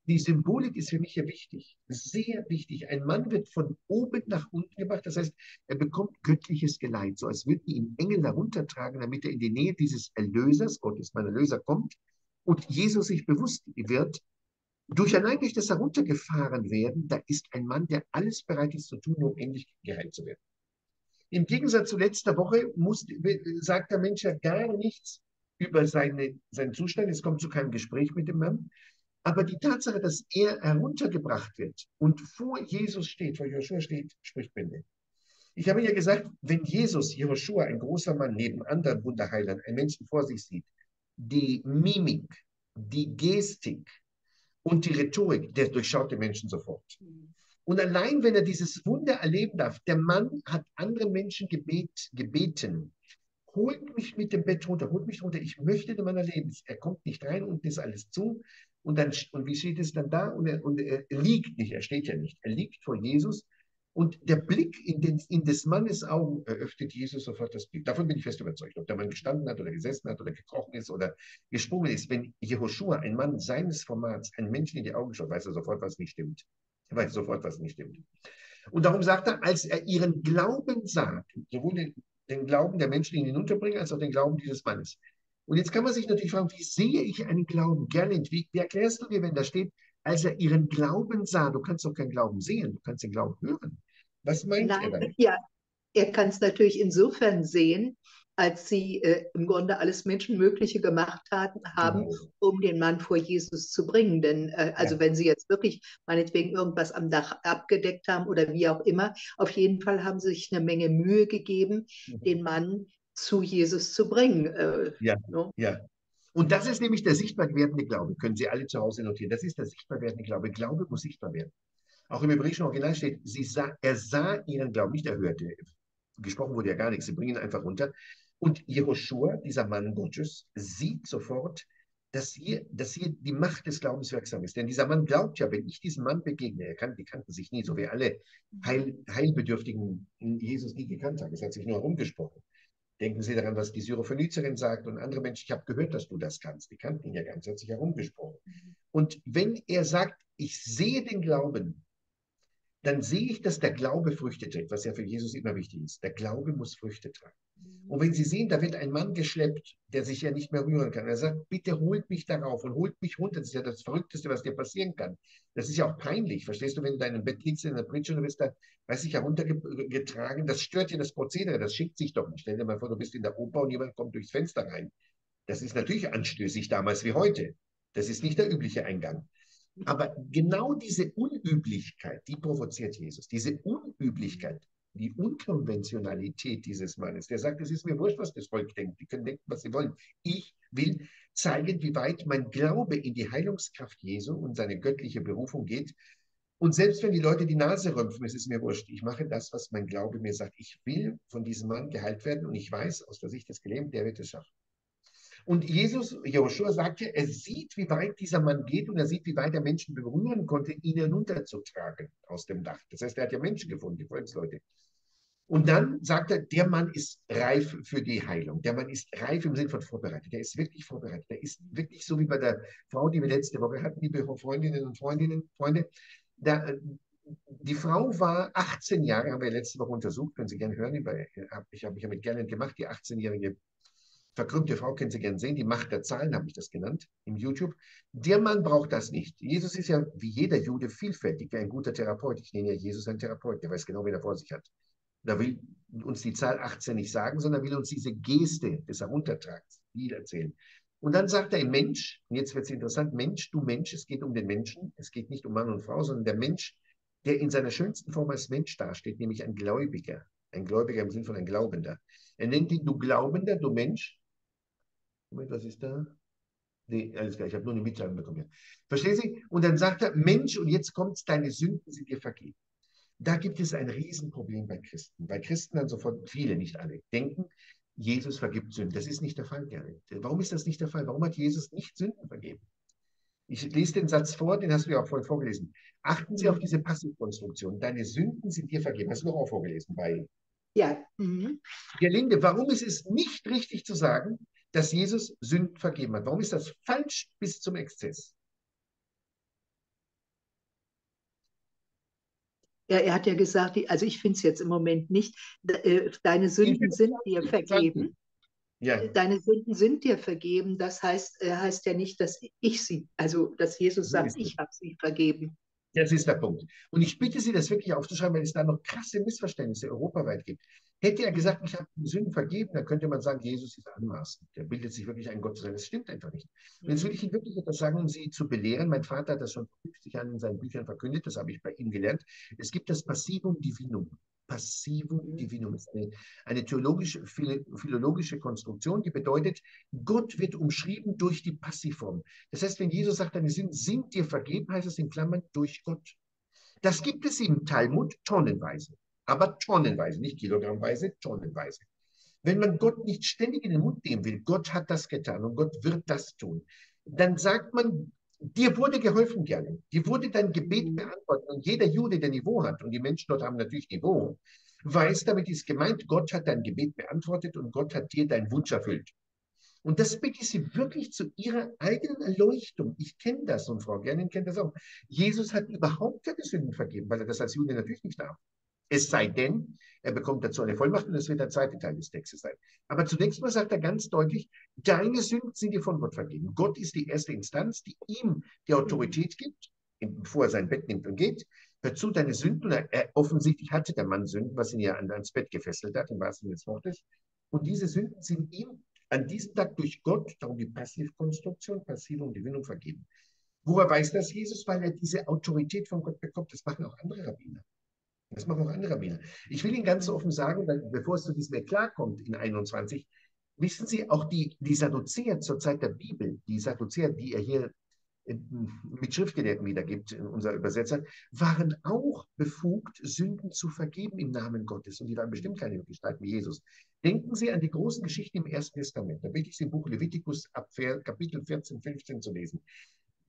die Symbolik ist für mich hier wichtig, sehr wichtig. Ein Mann wird von oben nach unten gebracht, das heißt, er bekommt göttliches Geleit, so als würden ihn Engel heruntertragen, damit er in die Nähe dieses Erlösers, Gott ist mein Erlöser, kommt und Jesus sich bewusst wird, durch allein durch das heruntergefahren werden, da ist ein Mann, der alles bereit ist zu tun, um endlich geheilt zu werden. Im Gegensatz zu letzter Woche muss, sagt der Mensch ja gar nichts über seine, seinen Zustand. Es kommt zu keinem Gespräch mit dem Mann. Aber die Tatsache, dass er heruntergebracht wird und vor Jesus steht, vor Joshua steht, spricht Bände. Ich habe ja gesagt, wenn Jesus, Joshua, ein großer Mann neben anderen Wunderheilern, einen Menschen vor sich sieht, die Mimik, die Gestik und die Rhetorik, der durchschaut den Menschen sofort. Und allein, wenn er dieses Wunder erleben darf, der Mann hat andere Menschen gebet, gebeten, holt mich mit dem Bett runter, holt mich runter, ich möchte den Mann erleben. Er kommt nicht rein, und ist alles zu. Und, dann, und wie steht es dann da? Und er, und er liegt nicht, er steht ja nicht. Er liegt vor Jesus und der Blick in, den, in des Mannes Augen eröffnet Jesus sofort das Blick. Davon bin ich fest überzeugt. Ob der Mann gestanden hat oder gesessen hat oder gekrochen ist oder gesprungen ist. Wenn Jehoshua, ein Mann seines Formats, einen Menschen in die Augen schaut, weiß er sofort, was nicht stimmt. Er weiß sofort, was nicht stimmt. Und darum sagt er, als er ihren Glauben sah, sowohl den, den Glauben der Menschen, die ihn hinunterbringen, als auch den Glauben dieses Mannes. Und jetzt kann man sich natürlich fragen, wie sehe ich einen Glauben? Gerlind, wie, wie erklärst du dir, wenn da steht, als er ihren Glauben sah, du kannst doch keinen Glauben sehen, du kannst den Glauben hören. Was meint Nein, er damit? Ja, er kann es natürlich insofern sehen, als sie äh, im Grunde alles Menschenmögliche gemacht hatten, haben, genau. um den Mann vor Jesus zu bringen. Denn äh, also ja. wenn sie jetzt wirklich meinetwegen irgendwas am Dach abgedeckt haben oder wie auch immer, auf jeden Fall haben sie sich eine Menge Mühe gegeben, mhm. den Mann zu Jesus zu bringen. Äh, ja, no? Ne? ja. Und das ist nämlich der sichtbar werdende Glaube. Können Sie alle zu Hause notieren. Das ist der sichtbar werdende Glaube. Glaube muss sichtbar werden. Auch im hebräischen Original steht, sah, er sah ihren Glauben, nicht er hörte. Gesprochen wurde ja gar nichts, sie bringen ihn einfach runter. Und Jehoshua, dieser Mann Gottes, sieht sofort, dass hier, dass hier die Macht des Glaubens wirksam ist. Denn dieser Mann glaubt ja, wenn ich diesem Mann begegne, er kann, die kannten sich nie, so wie alle Heil, Heilbedürftigen Jesus nie gekannt haben. Es hat sich nur herumgesprochen. Denken Sie daran, was die Syrophönizierin sagt und andere Menschen, ich habe gehört, dass du das kannst. Die kannten ihn ja ganz, hat sich herumgesprochen. Mhm. Und wenn er sagt, ich sehe den Glauben, dann sehe ich, dass der Glaube Früchte trägt, was ja für Jesus immer wichtig ist. Der Glaube muss Früchte tragen. Und wenn Sie sehen, da wird ein Mann geschleppt, der sich ja nicht mehr rühren kann. Er sagt, bitte holt mich darauf und holt mich runter. Das ist ja das Verrückteste, was dir passieren kann. Das ist ja auch peinlich. Verstehst du, wenn du in deinem Bett liegst in der Pritsche und du bist da, weiß ich, heruntergetragen, das stört dir das Prozedere, das schickt sich doch nicht. Stell dir mal vor, du bist in der Oper und jemand kommt durchs Fenster rein. Das ist natürlich anstößig damals wie heute. Das ist nicht der übliche Eingang. Aber genau diese Unüblichkeit, die provoziert Jesus. Diese Unüblichkeit, die Unkonventionalität dieses Mannes, der sagt, es ist mir wurscht, was das Volk denkt. Die können denken, was sie wollen. Ich will zeigen, wie weit mein Glaube in die Heilungskraft Jesu und seine göttliche Berufung geht. Und selbst wenn die Leute die Nase rümpfen, es ist mir wurscht. Ich mache das, was mein Glaube mir sagt. Ich will von diesem Mann geheilt werden und ich weiß aus der Sicht des Gelähmten, der wird es schaffen. Und Jesus, Joshua sagte, er sieht, wie weit dieser Mann geht und er sieht, wie weit er Menschen berühren konnte, ihn hinunterzutragen aus dem Dach. Das heißt, er hat ja Menschen gefunden, die Volksleute. Und dann sagt er, der Mann ist reif für die Heilung. Der Mann ist reif im Sinne von vorbereitet. Der ist wirklich vorbereitet. Der ist wirklich so wie bei der Frau, die wir letzte Woche hatten, liebe Freundinnen und Freundinnen, Freunde. Da, die Frau war 18 Jahre, haben wir letzte Woche untersucht, können Sie gerne hören. Ich habe mich damit gerne gemacht, die 18-jährige verkrümmte Frau, können Sie gerne sehen, die Macht der Zahlen habe ich das genannt im YouTube. Der Mann braucht das nicht. Jesus ist ja wie jeder Jude vielfältig, wie ein guter Therapeut. Ich nenne ja Jesus einen Therapeut, der weiß genau, wen er vor sich hat. Da will uns die Zahl 18 nicht sagen, sondern will uns diese Geste des Heruntertrags erzählen. Und dann sagt er, Mensch, und jetzt wird es interessant, Mensch, du Mensch, es geht um den Menschen, es geht nicht um Mann und Frau, sondern der Mensch, der in seiner schönsten Form als Mensch dasteht, nämlich ein Gläubiger, ein Gläubiger im Sinne von ein Glaubender. Er nennt ihn, du Glaubender, du Mensch. Moment, was ist da? Nee, alles klar, ich habe nur eine Mitteilung bekommen. Verstehen Sie? Und dann sagt er, Mensch, und jetzt kommt deine Sünden sind dir vergeben. Da gibt es ein Riesenproblem bei Christen. Bei Christen dann sofort, viele, nicht alle, denken, Jesus vergibt Sünden. Das ist nicht der Fall, Gerrit. Warum ist das nicht der Fall? Warum hat Jesus nicht Sünden vergeben? Ich lese den Satz vor, den hast du ja auch vorhin vorgelesen. Achten Sie auf diese Passivkonstruktion. Deine Sünden sind dir vergeben. Hast du noch auch vorgelesen bei? Ja. Mhm. Linde, warum ist es nicht richtig zu sagen, dass Jesus Sünden vergeben hat? Warum ist das falsch bis zum Exzess? Ja, er hat ja gesagt, also ich finde es jetzt im Moment nicht, äh, deine Sünden sind dir vergeben. Ja. Deine Sünden sind dir vergeben. Das heißt, heißt ja nicht, dass ich sie, also dass Jesus sagt, ich habe sie vergeben. Das ist der Punkt. Und ich bitte Sie, das wirklich aufzuschreiben, weil es da noch krasse Missverständnisse europaweit gibt. Hätte er gesagt, ich habe Sünden vergeben, dann könnte man sagen, Jesus ist anmaßend. Der bildet sich wirklich ein Gott zu sein. Das stimmt einfach nicht. Und jetzt will ich Ihnen wirklich etwas sagen, um Sie zu belehren. Mein Vater hat das schon 50 Jahren in seinen Büchern verkündet, das habe ich bei ihm gelernt. Es gibt das Passivum Divinum. Passivum Divinum. Ist eine, eine theologische, philologische Konstruktion, die bedeutet, Gott wird umschrieben durch die Passivform. Das heißt, wenn Jesus sagt, deine Sünden sind dir vergeben, heißt es in Klammern durch Gott. Das gibt es im Talmud tonnenweise, aber tonnenweise, nicht kilogrammweise, tonnenweise. Wenn man Gott nicht ständig in den Mund nehmen will, Gott hat das getan und Gott wird das tun, dann sagt man, dir wurde geholfen gerne. Dir wurde dein Gebet mhm. beantwortet. Und jeder Jude, der Niveau hat, und die Menschen dort haben natürlich Niveau, weiß, damit ist gemeint, Gott hat dein Gebet beantwortet und Gott hat dir deinen Wunsch erfüllt. Und das bringt sie wirklich zu ihrer eigenen Erleuchtung. Ich kenne das und Frau Gernin kennt das auch. Jesus hat überhaupt keine Sünden vergeben, weil er das als Jude natürlich nicht darf. Es sei denn, er bekommt dazu eine Vollmacht und das wird der zweite Teil des Textes sein. Aber zunächst mal sagt er ganz deutlich, deine Sünden sind dir von Gott vergeben. Gott ist die erste Instanz, die ihm die Autorität gibt, bevor er sein Bett nimmt und geht. Hör zu, deine Sünden, er, offensichtlich hatte der Mann Sünden, was ihn ja ans Bett gefesselt hat, im wahrsten Sinne des Wortes. Und diese Sünden sind ihm an diesem Tag durch Gott, darum die Passivkonstruktion, Passivum, Gewinnung vergeben. Woher weiß das Jesus? Weil er diese Autorität von Gott bekommt. Das machen auch andere Rabbiner. Das machen auch andere Rabbiner. Ich will Ihnen ganz offen sagen, bevor es zu diesem Eklat kommt in 21, wissen Sie, auch die, die Sadduzäer zur Zeit der Bibel, die Sadduzäer, die er hier mit Schriftgelehrten wiedergibt, unser Übersetzer, waren auch befugt, Sünden zu vergeben im Namen Gottes. Und die waren bestimmt keine Gestalten wie Jesus. Denken Sie an die großen Geschichten im Ersten Testament. Da bitte ich Sie im Buch Levitikus Kapitel 14, 15 zu lesen.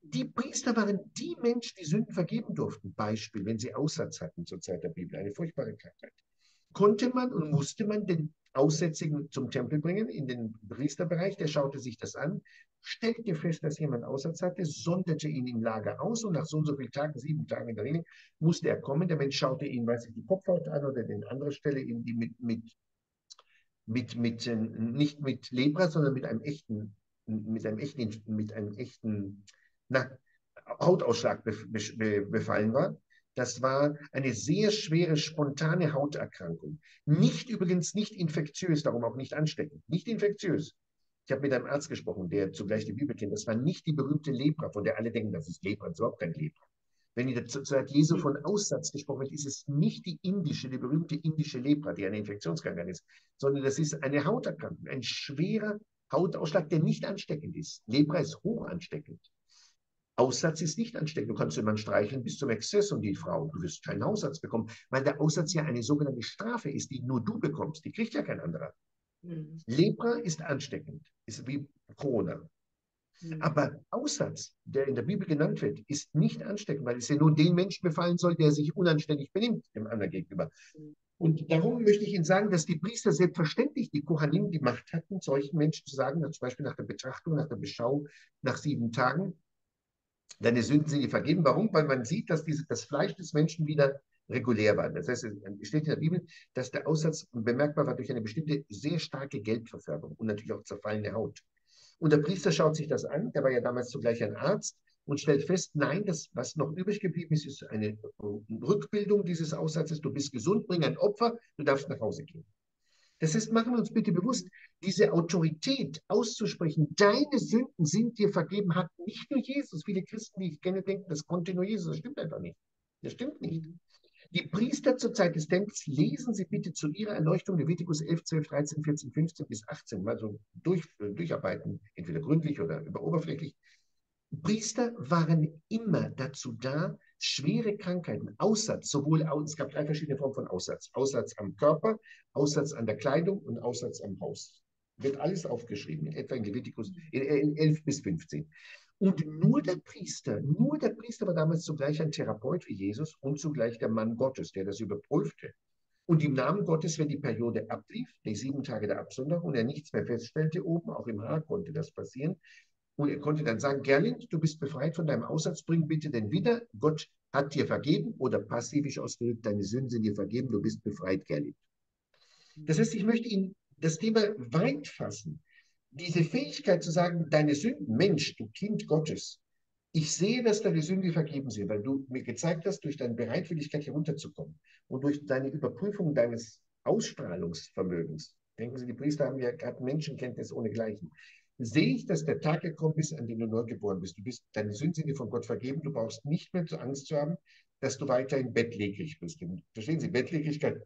Die Priester waren die Menschen, die Sünden vergeben durften. Beispiel, wenn sie Aussatz hatten zur Zeit der Bibel, eine furchtbare Krankheit. Konnte man und musste man den Aussätzigen zum Tempel bringen, in den Priesterbereich, der schaute sich das an, stellte fest, dass jemand Aussatz hatte, sonderte ihn im Lager aus und nach so und so vielen Tagen, sieben Tagen in der Regel, musste er kommen. Der Mensch schaute ihn, weiß ich, die Kopfhaut an oder an anderer Stelle in die mit, mit, mit, mit, äh, nicht mit Lepra, sondern mit einem echten, mit einem echten, mit einem echten na, Hautausschlag befallen war. Das war eine sehr schwere, spontane Hauterkrankung. Nicht übrigens nicht infektiös, darum auch nicht ansteckend. Nicht infektiös. Ich habe mit einem Arzt gesprochen, der zugleich die Bibel kennt. Das war nicht die berühmte Lepra, von der alle denken, das ist Lepra. Das ist überhaupt kein Lepra. Wenn in der Zeit Jesu von Aussatz gesprochen wird, ist es nicht die indische, die berühmte indische Lepra, die eine Infektionskrankheit ist, sondern das ist eine Hauterkrankung, ein schwerer Hautausschlag, der nicht ansteckend ist. Lepra ist hoch ansteckend. Aussatz ist nicht ansteckend. Du kannst jemanden streicheln bis zum Exzess und die Frau, du wirst keinen Aussatz bekommen, weil der Aussatz ja eine sogenannte Strafe ist, die nur du bekommst. Die kriegt ja kein anderer. Mhm. Lepra ist ansteckend, ist wie Corona. Mhm. Aber Aussatz, der in der Bibel genannt wird, ist nicht ansteckend, weil es ja nur den Menschen befallen soll, der sich unanständig benimmt dem anderen gegenüber. Mhm. Und darum möchte ich Ihnen sagen, dass die Priester selbstverständlich, die Kohanim, die Macht hatten, solchen Menschen zu sagen, zum Beispiel nach der Betrachtung, nach der Beschau, nach sieben Tagen, deine Sünden sind dir vergeben. Warum? Weil man sieht, dass diese, das Fleisch des Menschen wieder regulär war. Das heißt, es steht in der Bibel, dass der Aussatz bemerkbar war durch eine bestimmte sehr starke Gelbverfärbung und natürlich auch zerfallene Haut. Und der Priester schaut sich das an, der war ja damals zugleich ein Arzt und stellt fest, nein, das, was noch übrig geblieben ist, ist eine Rückbildung dieses Aussatzes. Du bist gesund, bring ein Opfer, du darfst nach Hause gehen. Das heißt, machen wir uns bitte bewusst, diese Autorität auszusprechen, deine Sünden sind dir vergeben, hat nicht nur Jesus. Viele Christen, die ich kenne, denken, das konnte nur Jesus. Das stimmt einfach nicht. Das stimmt nicht. Die Priester zur Zeit des Tempels, lesen Sie bitte zu ihrer Erleuchtung Levitikus 11, 12, 13, 14, 15 bis 18, mal so durch, durcharbeiten, entweder gründlich oder über oberflächlich. Priester waren immer dazu da, schwere Krankheiten, Aussatz, sowohl, es gab drei verschiedene Formen von Aussatz. Aussatz am Körper, Aussatz an der Kleidung und Aussatz am Haus. Wird alles aufgeschrieben, etwa in Levitikus in 11 bis 15. Und nur der Priester, nur der Priester war damals zugleich ein Therapeut wie Jesus und zugleich der Mann Gottes, der das überprüfte. Und im Namen Gottes, wenn die Periode ablief, die sieben Tage der Absonderung und er nichts mehr feststellte oben, auch im Haar konnte das passieren, und er konnte dann sagen, Gerlind, du bist befreit von deinem Aussatz, bring bitte den wieder. Gott hat dir vergeben oder passivisch ausgedrückt, deine Sünden sind dir vergeben, du bist befreit, Gerlind. Das heißt, ich möchte Ihnen das Thema weit fassen. Diese Fähigkeit zu sagen, deine Sünden, Mensch, du Kind Gottes, ich sehe, dass deine Sünden vergeben sind, weil du mir gezeigt hast, durch deine Bereitwilligkeit herunterzukommen und durch deine Überprüfung deines Ausstrahlungsvermögens. Denken Sie, die Priester haben ja gerade Menschenkenntnis ohnegleichen sehe ich, dass der Tag gekommen ist, an dem du neu geboren bist. Du bist, deine Sünden sind dir von Gott vergeben. Du brauchst nicht mehr zu Angst zu haben, dass du weiterhin bettlägerig bist. Und verstehen Sie, Bettlägerigkeit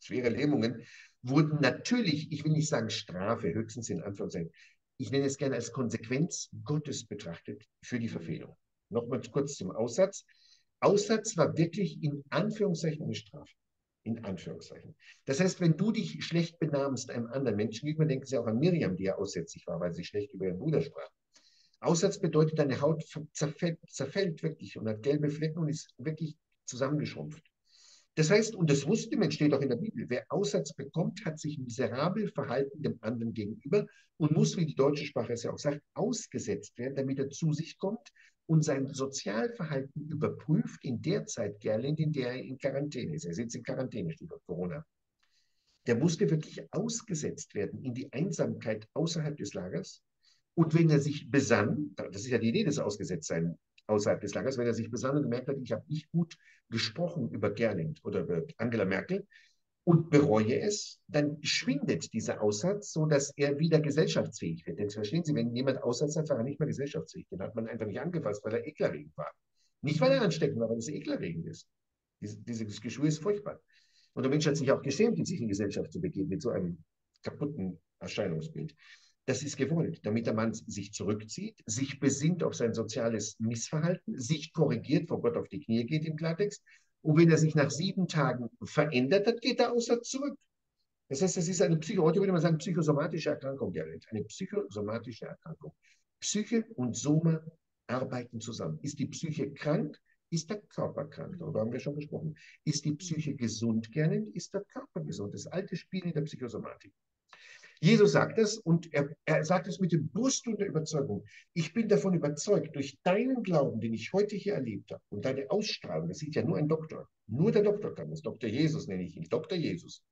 schwere Lähmungen, wurden natürlich, ich will nicht sagen Strafe, höchstens in Anführungszeichen, ich nenne es gerne als Konsequenz Gottes betrachtet für die Verfehlung. Nochmal kurz zum Aussatz. Aussatz war wirklich in Anführungszeichen eine Strafe. In Anführungszeichen. Das heißt, wenn du dich schlecht benahmst einem anderen Menschen gegenüber, denken sie auch an Miriam, die ja aussätzig war, weil sie schlecht über ihren Bruder sprach. Aussatz bedeutet, deine Haut zerfällt, zerfällt wirklich und hat gelbe Flecken und ist wirklich zusammengeschrumpft. Das heißt, und das wusste man, steht auch in der Bibel, wer Aussatz bekommt, hat sich miserabel verhalten dem anderen gegenüber und muss, wie die deutsche Sprache es ja auch sagt, ausgesetzt werden, damit er zu sich kommt und sein Sozialverhalten überprüft in der Zeit, Gerlind, in der er in Quarantäne ist. Er sitzt in Quarantäne, steht auf Corona. Der musste wirklich ausgesetzt werden in die Einsamkeit außerhalb des Lagers. Und wenn er sich besann, das ist ja die Idee des Ausgesetztsein außerhalb des Lagers, wenn er sich besann und gemerkt hat, ich habe nicht gut gesprochen über Gerlind oder über Angela Merkel und bereue es, dann schwindet dieser Aussatz, so dass er wieder gesellschaftsfähig wird. Denn verstehen Sie, wenn jemand Aussatz hat, war er nicht mehr gesellschaftsfähig. Den hat man einfach nicht angefasst, weil er ekelerregend war. Nicht, weil er ansteckend war, weil es ekelerregend ist. Diese, dieses Geschwür ist furchtbar. Und der Mensch hat sich auch geschämt, sich in Gesellschaft zu begeben, mit so einem kaputten Erscheinungsbild. Das ist gewollt, damit der Mann sich zurückzieht, sich besinnt auf sein soziales Missverhalten, sich korrigiert, vor Gott auf die Knie geht im Klartext. Und wenn er sich nach sieben Tagen verändert, dann geht der Aussatz zurück. Das heißt, das ist eine Psycho, heute würde man sagen, psychosomatische Erkrankung, Gerrit. Eine psychosomatische Erkrankung. Psyche und Soma arbeiten zusammen. Ist die Psyche krank, ist der Körper krank. Darüber haben wir schon gesprochen. Ist die Psyche gesund, Gerrit, ist der Körper gesund. Das alte Spiel in der Psychosomatik. Jesus sagt es und er, er sagt es mit dem Brust und der Überzeugung. Ich bin davon überzeugt, durch deinen Glauben, den ich heute hier erlebt habe und deine Ausstrahlung, das sieht ja nur ein Doktor, nur der Doktor kann das, Dr. Jesus nenne ich ihn, Dr. Jesus.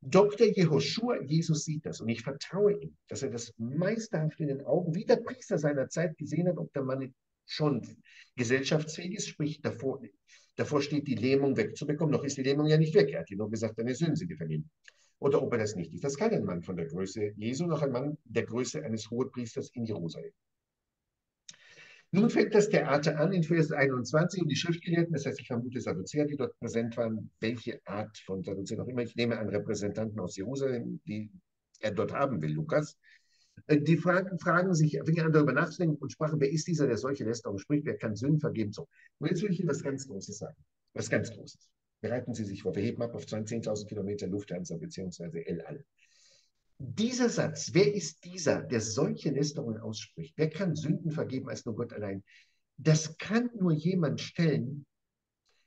Dr. Jehoshua, Jesus sieht das und ich vertraue ihm, dass er das meisterhaft in den Augen, wie der Priester seiner Zeit gesehen hat, ob der Mann schon gesellschaftsfähig ist, sprich davor, davor steht, die Lähmung wegzubekommen. Noch ist die Lähmung ja nicht weg. Er hat dir nur gesagt, deine Sünden sind vergeben oder ob er das nicht ist. Das kann ein Mann von der Größe Jesu, noch ein Mann der Größe eines Hohepriesters in Jerusalem. Nun fängt das Theater an in Vers 21 und die Schriftgelehrten, das heißt, ich vermute Sadduzäer, die dort präsent waren, welche Art von Sadduzäer auch immer, ich nehme an Repräsentanten aus Jerusalem, die er dort haben will, Lukas, äh, die fragen, fragen sich, fingen an darüber nachzudenken und sprachen, wer ist dieser, der solche Lästerung spricht, wer kann Sünden vergeben? So. Und jetzt will ich Ihnen was ganz Großes sagen, was ganz Großes. Bereiten Sie sich vor. Wir heben ab auf 10.000 Kilometer Lufthansa bzw. El Al. Dieser Satz, wer ist dieser, der solche Lästerungen ausspricht? Wer kann Sünden vergeben als nur Gott allein? Das kann nur jemand stellen,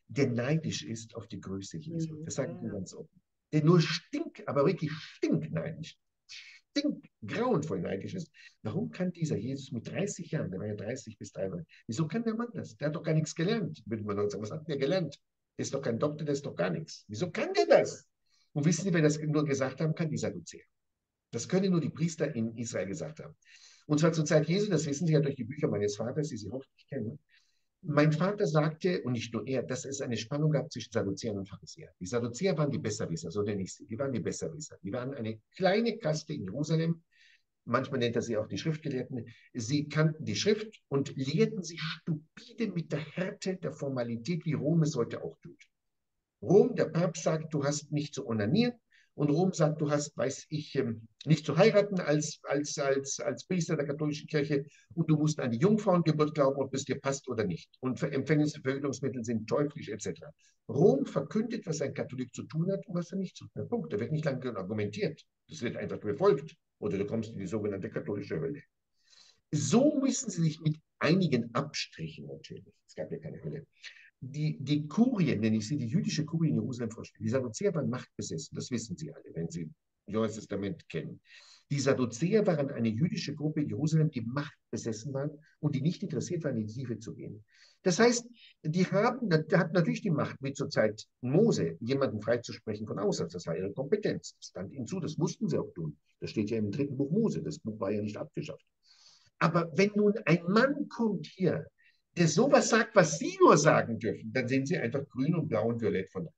der neidisch ist auf die Größe Jesu. Mhm. Das ich Ihnen ganz offen. Der nur stink, aber wirklich stinkneidisch, stinkgrauenvoll neidisch ist. Warum kann dieser Jesus mit 30 Jahren, der war ja 30 bis 33, wieso kann der Mann das? Der hat doch gar nichts gelernt, würde man sagen. Was hat der gelernt? Der ist doch kein Doktor, der ist doch gar nichts. Wieso kann der das? Und wissen Sie, wer das nur gesagt haben kann? Die Sadduzäer. Das können nur die Priester in Israel gesagt haben. Und zwar zur Zeit Jesu, das wissen Sie ja durch die Bücher meines Vaters, die Sie hoffentlich kennen. Mein Vater sagte, und nicht nur er, dass es eine Spannung gab zwischen Sadduzäern und Pharisäern. Die Sadduzäer waren die Besserwisser, so nenne ich sie. Die waren die Besserwisser. Die waren eine kleine Kaste in Jerusalem, manchmal nennt er sie auch die Schriftgelehrten, sie kannten die Schrift und lehrten sie stupide mit der Härte der Formalität, wie Rom es heute auch tut. Rom, der Papst sagt, du hast nicht zu onanieren und Rom sagt, du hast, weiß ich, ähm, nicht zu heiraten als, als, als, als Priester der katholischen Kirche und du musst an die Jungfrauengeburt glauben, ob es dir passt oder nicht. Und Empfängnisverhütungsmittel sind teuflisch etc. Rom verkündet, was ein Katholik zu tun hat und was er nicht zu tun hat. Punkt. Da wird nicht lange argumentiert. Das wird einfach befolgt oder du kommst in die sogenannte katholische Hölle. So müssen sie sich mit einigen Abstrichen natürlich, es gab ja keine Hölle, die, die Kurien, nenne ich sie, die jüdische Kurie in Jerusalem vorstellen. Die Sadduzäer waren machtbesessen, das wissen Sie alle, wenn Sie Neues Testament kennen. Die Sadduzäer waren eine jüdische Gruppe in Jerusalem, die machtbesessen waren und die nicht interessiert waren, in die Tiefe zu gehen. Das heißt, die haben, die hatten natürlich die Macht, wie zur Zeit Mose, jemanden freizusprechen von Aussatz. Das war ihre Kompetenz. Das stand ihnen zu, das mussten sie auch tun. Das steht ja im dritten Buch Mose. Das Buch war ja nicht abgeschafft. Aber wenn nun ein Mann kommt hier, der sowas sagt, was Sie nur sagen dürfen, dann sehen Sie einfach grün und blau und violett von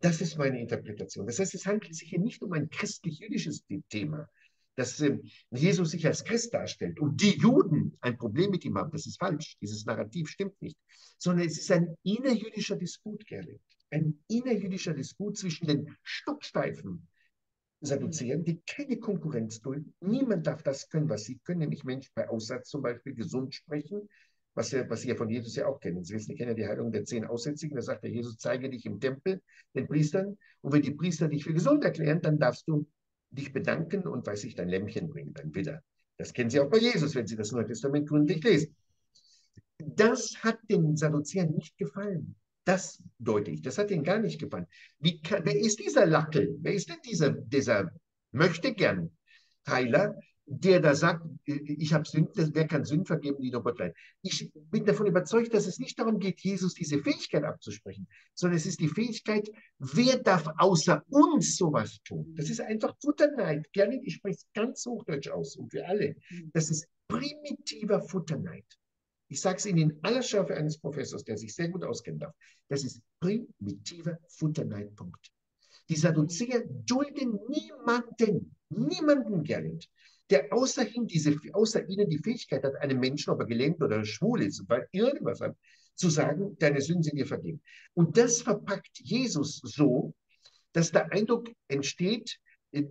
Das ist meine Interpretation. Das heißt, es handelt sich hier nicht um ein christlich-jüdisches Thema, dass äh, Jesus sich als Christ darstellt und die Juden ein Problem mit ihm haben. Das ist falsch. Dieses Narrativ stimmt nicht. Sondern es ist ein innerjüdischer Disput, Gerrit. ein innerjüdischer Disput zwischen den stocksteifen Sadduzäern, die keine Konkurrenz dulden. Niemand darf das können, was sie können, nämlich Menschen bei Aussatz zum Beispiel gesund sprechen, was, ja, was Sie ja von Jesus ja auch kennen. Sie wissen, Sie kennen ja die Heilung der zehn Aussätzigen. Da sagt der Jesus, zeige dich im Tempel den Priestern. Und wenn die Priester dich für gesund erklären, dann darfst du dich bedanken und, weiß ich, dein Lämmchen bringen, dein Widder. Das kennen Sie auch bei Jesus, wenn Sie das Neue Testament gründlich lesen. Das hat den Sadduzäern nicht gefallen. Das deutlich. Das hat ihnen gar nicht gefallen. Kann, wer ist dieser Lackel? Wer ist denn dieser, dieser möchte gern Heiler, der da sagt, ich habe Sünden, wer kann Sünden vergeben, die Gott leiden. Ich bin davon überzeugt, dass es nicht darum geht, Jesus diese Fähigkeit abzusprechen, sondern es ist die Fähigkeit, wer darf außer uns sowas tun? Das ist einfach Futterneid. Gerne, ich spreche es ganz hochdeutsch aus und für alle. Das ist primitiver Futterneid. Ich sage es Ihnen in aller Schärfe eines Professors, der sich sehr gut auskennen darf. Das ist primitiver Futterneid. Punkt. Die Sadduzäer dulden niemanden, niemanden, Gerlind, der außer, diese, außer ihnen die Fähigkeit hat, einem Menschen, ob er gelähmt oder schwul ist, weil irgendwas hat, zu sagen, deine Sünden sind dir vergeben. Und das verpackt Jesus so, dass der Eindruck entsteht,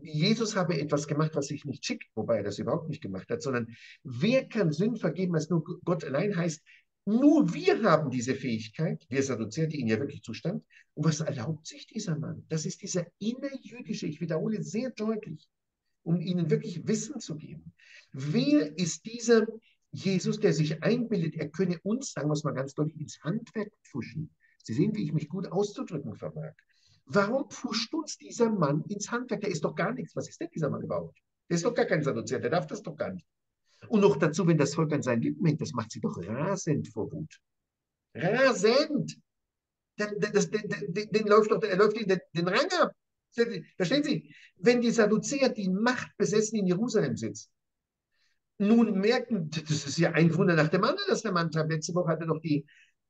Jesus habe etwas gemacht, was sich nicht schickt, wobei er das überhaupt nicht gemacht hat, sondern wer kann Sünden vergeben, als nur Gott allein heißt, nur wir haben diese Fähigkeit, wir die ihnen ja wirklich zustand. Und was erlaubt sich dieser Mann? Das ist dieser innerjüdische, ich wiederhole sehr deutlich, um ihnen wirklich Wissen zu geben. Wer ist dieser Jesus, der sich einbildet, er könne uns, sagen wir es mal ganz deutlich, ins Handwerk pfuschen? Sie sehen, wie ich mich gut auszudrücken vermag. Warum pfuscht uns dieser Mann ins Handwerk? Der ist doch gar nichts. Was ist denn dieser Mann überhaupt? Der ist doch gar kein Sadduzäer, der darf das doch gar nicht. Und noch dazu, wenn das Volk an seinen Lippen hängt, das macht sie doch rasend vor Wut. Rasend! Den, das, den, den, den läuft doch, er läuft den, den Rang ab. Verstehen Sie? Wenn die Sadduzäer, die Macht besessen in Jerusalem sitzen, nun merken, das ist ja ein Wunder nach dem anderen, dass der Mann treibt. Letzte Woche hatte doch die,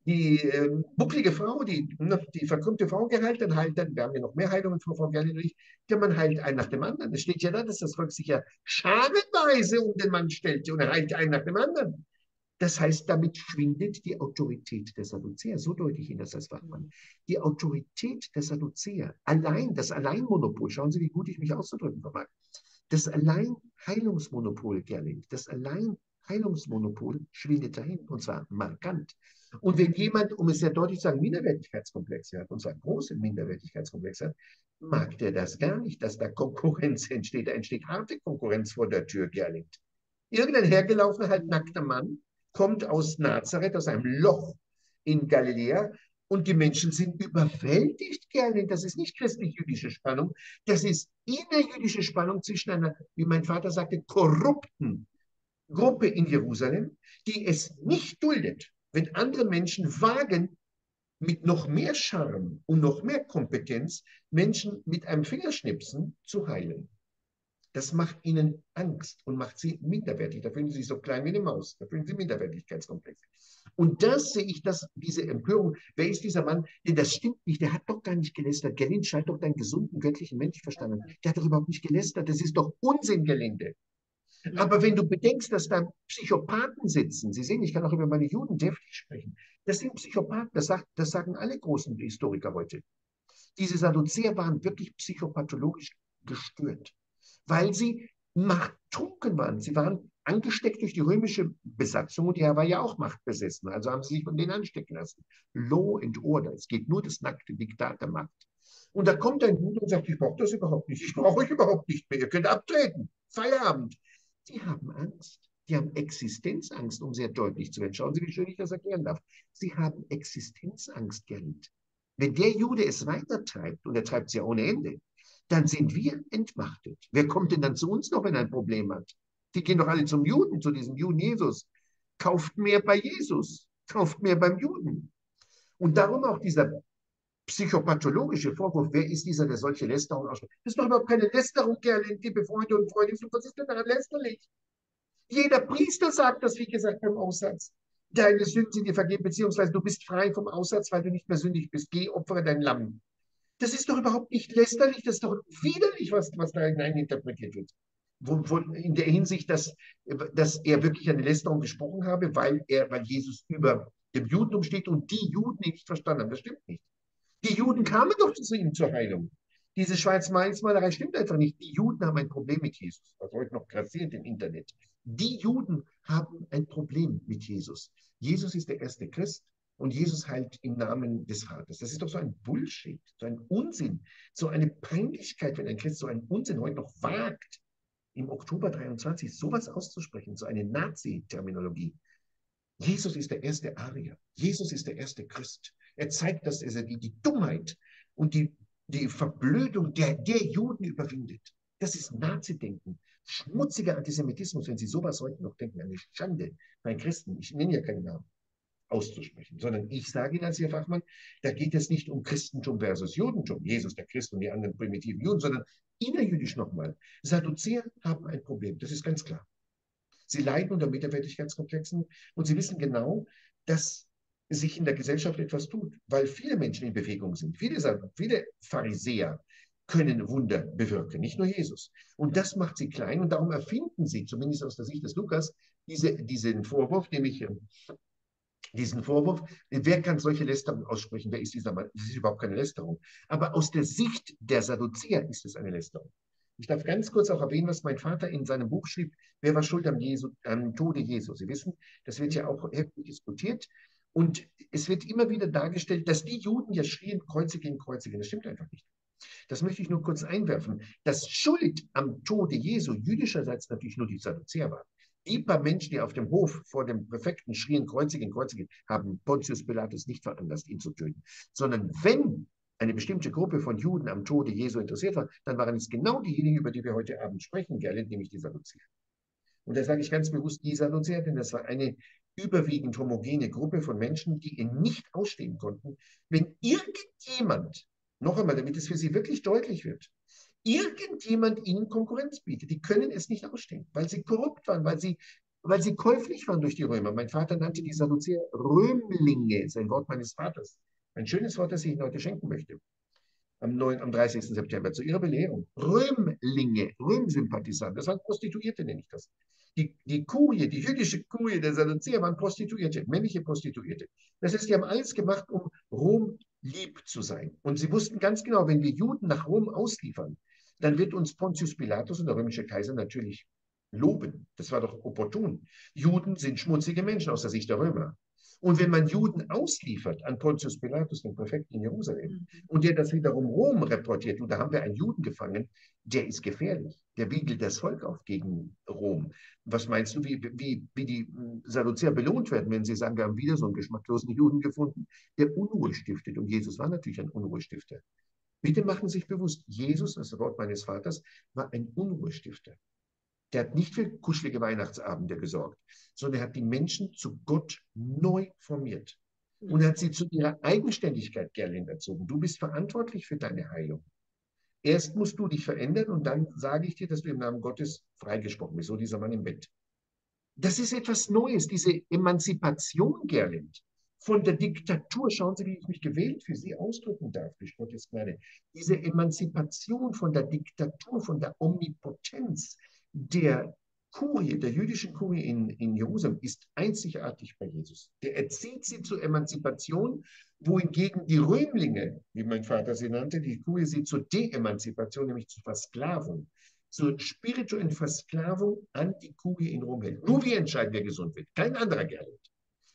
die äh, bucklige Frau, die, die verkrümmte Frau geheilt, dann heilt dann, wir haben ja noch mehr Heilungen vor Frau Gerlindrich, der Mann heilt einen nach dem anderen. Es steht ja da, dass das Volk sich ja scharenweise um den Mann stellte und er heilt einen nach dem anderen. Das heißt, damit schwindet die Autorität der Sadduzäer. So deutlich Ihnen das als Fachmann. Die Autorität der Sadduzäer, allein, das Alleinmonopol, schauen Sie, wie gut ich mich auszudrücken vermag. Das Alleinheilungsmonopol, Gerling, das Alleinheilungsmonopol schwindet dahin, und zwar markant. Und wenn jemand, um es sehr deutlich zu sagen, Minderwertigkeitskomplexe hat, und zwar große Minderwertigkeitskomplexe hat, mag der das gar nicht, dass da Konkurrenz entsteht. Da entsteht harte Konkurrenz vor der Tür, Gerling. Irgendein hergelaufener, halt nackter Mann kommt aus Nazareth, aus einem Loch in Galiläa, und die Menschen sind überwältigt gerne. Das ist nicht christlich-jüdische Spannung, das ist innerjüdische Spannung zwischen einer, wie mein Vater sagte, korrupten Gruppe in Jerusalem, die es nicht duldet, wenn andere Menschen wagen, mit noch mehr Charme und noch mehr Kompetenz Menschen mit einem Fingerschnipsen zu heilen. Das macht ihnen Angst und macht sie minderwertig. Da fühlen sie sich so klein wie eine Maus. Da fühlen sie Minderwertigkeitskomplexe. Und das sehe ich, dass diese Empörung, wer ist dieser Mann? Denn das stimmt nicht, der hat doch gar nicht gelästert. Gelin scheint doch deinen gesunden, göttlichen Mensch verstanden. Der hat doch überhaupt nicht gelästert. Das ist doch Unsinn, Gelinde. Aber wenn du bedenkst, dass da Psychopathen sitzen, Sie sehen, ich kann auch über meine Juden deftig sprechen, das sind Psychopathen, das, sagt, das sagen alle großen Historiker heute. Diese Sadduzäer waren wirklich psychopathologisch gestört weil sie machttrunken waren. Sie waren angesteckt durch die römische Besatzung und die war ja auch machtbesessen. Also haben sie sich von denen anstecken lassen. Law and Order. Es geht nur das nackte Diktat der Macht. Und da kommt ein Jude und sagt, ich brauche das überhaupt nicht. Ich brauche euch überhaupt nicht mehr. Ihr könnt abtreten. Feierabend. Die haben Angst. Die haben Existenzangst, um sehr deutlich zu werden. Schauen Sie, wie schön ich das erklären darf. Sie haben Existenzangst, Geld. Wenn der Jude es weitertreibt, und er treibt es ja ohne Ende, dann sind wir entmachtet. Wer kommt denn dann zu uns noch, wenn er ein Problem hat? Die gehen doch alle zum Juden, zu diesem Juden Jesus. Kauft mehr bei Jesus, kauft mehr beim Juden. Und darum auch dieser psychopathologische Vorwurf, wer ist dieser, der solche Lästerung ausspricht? Das ist doch überhaupt keine Lästerung, Gerlin, liebe Freunde und Freundinnen. Was ist denn daran lästerlich? Jeder Priester sagt das, wie gesagt, beim Aussatz. Deine Sünden sind dir vergeben, beziehungsweise du bist frei vom Aussatz, weil du nicht mehr sündig bist. Geh, opfere dein Lamm. Das ist doch überhaupt nicht lästerlich, das ist doch widerlich, was, was da hineininterpretiert wird. Wo, wo, in der Hinsicht, dass, dass er wirklich eine Lästerung gesprochen habe, weil, er, weil Jesus über dem Judentum steht und die Juden ihn nicht verstanden haben. Das stimmt nicht. Die Juden kamen doch zu ihm zur Heilung. Diese Schwarz-Mainz-Malerei stimmt einfach nicht. Die Juden haben ein Problem mit Jesus, was heute noch grassiert im Internet. Die Juden haben ein Problem mit Jesus. Jesus ist der erste Christ und Jesus heilt im Namen des Vaters. Das ist doch so ein Bullshit, so ein Unsinn, so eine Peinlichkeit, wenn ein Christ so einen Unsinn heute noch wagt, im Oktober 23 sowas auszusprechen, so eine Nazi-Terminologie. Jesus ist der erste Arier. Jesus ist der erste Christ. Er zeigt, dass er die, die Dummheit und die, die Verblödung der, der Juden überwindet. Das ist Nazi-Denken. Schmutziger Antisemitismus, wenn Sie sowas heute noch denken, eine Schande bei Christen. Ich nenne ja keinen Namen auszusprechen, sondern ich sage Ihnen als Ihr Fachmann, da geht es nicht um Christentum versus Judentum, Jesus der Christ und die anderen primitiven Juden, sondern innerjüdisch nochmal. Sadduzäer haben ein Problem, das ist ganz klar. Sie leiden unter Minderwertigkeitskomplexen und sie wissen genau, dass sich in der Gesellschaft etwas tut, weil viele Menschen in Bewegung sind. Viele, viele Pharisäer können Wunder bewirken, nicht nur Jesus. Und das macht sie klein und darum erfinden sie, zumindest aus der Sicht des Lukas, diese, diesen Vorwurf, nämlich ähm, diesen Vorwurf, wer kann solche Lästerung aussprechen? Wer ist dieser Mann? Das ist überhaupt keine Lästerung. Aber aus der Sicht der Sadduzäer ist es eine Lästerung. Ich darf ganz kurz auch erwähnen, was mein Vater in seinem Buch schrieb, wer war schuld am, Jesu, am Tode Jesu. Sie wissen, das wird ja auch heftig diskutiert. Und es wird immer wieder dargestellt, dass die Juden ja schrien, kreuzigen, kreuzigen. Das stimmt einfach nicht. Das möchte ich nur kurz einwerfen. Das Schuld am Tode Jesu jüdischerseits natürlich nur die Sadduzäer war. Die paar Menschen, die auf dem Hof vor dem Präfekten schrien, kreuzigen, kreuzigen, haben Pontius Pilatus nicht veranlasst, ihn zu töten. Sondern wenn eine bestimmte Gruppe von Juden am Tode Jesu interessiert war, dann waren es genau diejenigen, über die wir heute Abend sprechen, Gerland, nämlich die Sadduzäer. Und da sage ich ganz bewusst die Sadduzäer, denn das war eine überwiegend homogene Gruppe von Menschen, die ihn nicht ausstehen konnten, wenn irgendjemand, noch einmal, damit es für sie wirklich deutlich wird, irgendjemand ihnen Konkurrenz bietet. Die können es nicht ausstehen, weil sie korrupt waren, weil sie, weil sie käuflich waren durch die Römer. Mein Vater nannte die Sadduzäer Römlinge, ist ein Wort meines Vaters. Ein schönes Wort, das ich Ihnen heute schenken möchte. Am, 9, am 30. September zu Ihrer Belehrung. Römlinge, Römsympathisanten, das waren Prostituierte, nenne ich das. Die, die Kurie, die jüdische Kurie der Sadduzäer waren Prostituierte, männliche Prostituierte. Das heißt, die haben alles gemacht, um Rom lieb zu sein. Und sie wussten ganz genau, wenn wir Juden nach Rom ausliefern, dann wird uns Pontius Pilatus und der römische Kaiser natürlich loben. Das war doch opportun. Juden sind schmutzige Menschen aus der Sicht der Römer. Und wenn man Juden ausliefert an Pontius Pilatus, den Präfekten in Jerusalem, mhm. und der das wiederum Rom reportiert, und da haben wir einen Juden gefangen, der ist gefährlich. Der wiegelt das Volk auf gegen Rom. Was meinst du, wie, wie, wie die Sadduzäer belohnt werden, wenn sie sagen, wir haben wieder so einen geschmacklosen Juden gefunden, der Unruhe stiftet? Und Jesus war natürlich ein Unruhestifter. Bitte machen Sie sich bewusst, Jesus, das Wort meines Vaters, war ein Unruhestifter. Der hat nicht für kuschelige Weihnachtsabende gesorgt, sondern er hat die Menschen zu Gott neu formiert. Und hat sie zu ihrer Eigenständigkeit, Gerlin, erzogen. Du bist verantwortlich für deine Heilung. Erst musst du dich verändern und dann sage ich dir, dass du im Namen Gottes freigesprochen bist, so dieser Mann im Bett. Das ist etwas Neues, diese Emanzipation, Gerlind von der Diktatur, schauen Sie, wie ich mich gewählt für Sie ausdrücken darf, durch Gottes Gnade, diese Emanzipation von der Diktatur, von der Omnipotenz der Kurie, der jüdischen Kurie in, in Jerusalem, ist einzigartig bei Jesus. Der erzieht sie zur Emanzipation, wohingegen die Römlinge, wie mein Vater sie nannte, die Kurie sie zur Deemanzipation, nämlich zur Versklavung, zur spirituellen Versklavung an die Kurie in Rom hält. Nur wir entscheiden, wer gesund wird, kein anderer Gerrit.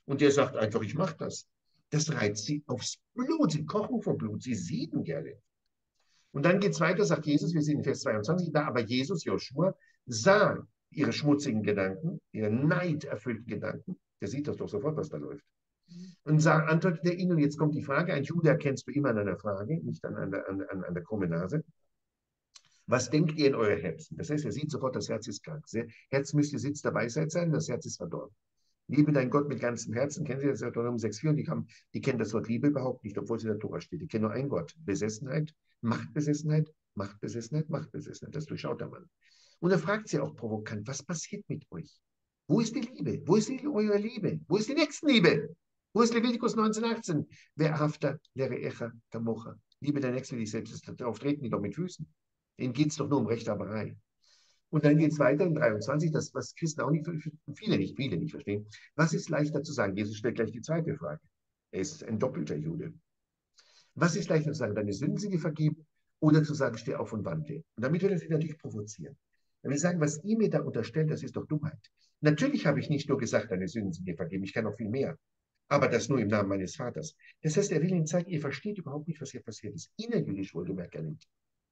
Und der sagt einfach, ich mache das. Das reizt sie aufs Blut. Sie kochen vor Blut. Sie sieden gerne. Und dann geht es weiter, sagt Jesus, wir sind in Vers 22 da, aber Jesus, Joshua, sah ihre schmutzigen Gedanken, ihre neiderfüllten Gedanken. Der sieht das doch sofort, was da läuft. Und sah, antwortete ihnen, und jetzt kommt die Frage, ein Jude erkennst du immer an einer Frage, nicht an, an, an, an der krummen Nase. Was denkt ihr in euer Herzen? Das heißt, er sieht sofort, das Herz ist krank. Herz müsste Sitz der Weisheit sein, das Herz ist verdorben. Liebe deinen Gott mit ganzem Herzen. Kennen Sie das Deuteronomium 6,4? Und die, haben, die kennen das Wort Liebe überhaupt nicht, obwohl es in der Tora steht. Die kennen nur ein Gott. Besessenheit, Machtbesessenheit, Machtbesessenheit, Machtbesessenheit. Das durchschaut der Mann. Und er fragt sie auch provokant, was passiert mit euch? Wo ist die Liebe? Wo ist die, eure Liebe? Wo ist die Nächstenliebe? Wo ist Leviticus 19,18? Wer hafter, lehre echa, kamocha. Liebe der Nächste wie dich selbst. Darauf treten die doch mit Füßen. Denen geht es doch nur um Rechthaberei. Und dann geht es weiter in 23, das, was Christen auch nicht, viele nicht, viele nicht verstehen. Was ist leichter zu sagen? Jesus stellt gleich die zweite Frage. Er ist ein doppelter Jude. Was ist leichter zu sagen, deine Sünden sind dir vergeben oder zu sagen, steh auf und wandle? Und damit will er sie natürlich provozieren. Er will sagen, was ihr mir da unterstellt, das ist doch Dummheit. Natürlich habe ich nicht nur gesagt, deine Sünden sind dir vergeben, ich kann noch viel mehr. Aber das nur im Namen meines Vaters. Das heißt, er will ihnen zeigen, ihr versteht überhaupt nicht, was hier passiert ist. Innerjüdisch wohlgemerkt, Gerlinde.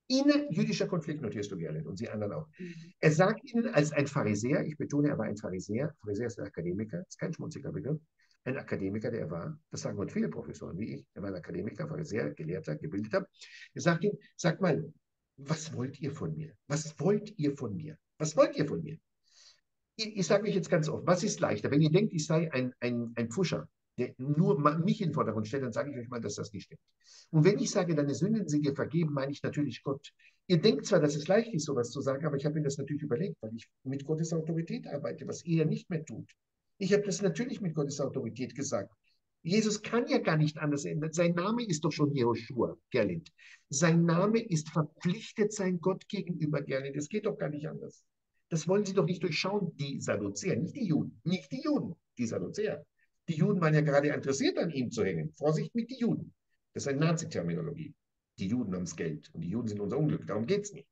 Innerjüdischer Konflikt notierst du, Gerlinde, und Sie anderen auch. Mhm. Er sagt ihnen als ein Pharisäer, ich betone, er war ein Pharisäer, Pharisäer ist ein Akademiker, ist kein schmutziger Begriff, ein Akademiker, der er war, das sagen heute viele Professoren wie ich, er war ein Akademiker, Pharisäer, Gelehrter, Gebildeter. Er sagt ihm, sagt mal, was wollt ihr von mir? Was wollt ihr von mir? Was wollt ihr von mir? Ich, ich sage euch jetzt ganz oft, was ist leichter? Wenn ihr denkt, ich sei ein, ein, ein Pfuscher, der nur mich in den Vordergrund stellt, dann sage ich euch mal, dass das nicht stimmt. Und wenn ich sage, deine Sünden sind dir vergeben, meine ich natürlich Gott. Ihr denkt zwar, dass es leicht ist, sowas zu sagen, aber ich habe mir das natürlich überlegt, weil ich mit Gottes Autorität arbeite, was ihr nicht mehr tut. Ich habe das natürlich mit Gottes Autorität gesagt. Jesus kann ja gar nicht anders ändern. Sein Name ist doch schon Jehoshua, Gerlind. Sein Name ist verpflichtet sein Gott gegenüber, Gerlind. Das geht doch gar nicht anders. Das wollen sie doch nicht durchschauen, die Sadduzäer, nicht die Juden, nicht die Juden, die Sadduzäer. Die Juden waren ja gerade interessiert, an ihm zu hängen. Vorsicht mit den Juden. Das ist eine Nazi-Terminologie. Die Juden haben das Geld und die Juden sind unser Unglück. Darum geht es nicht.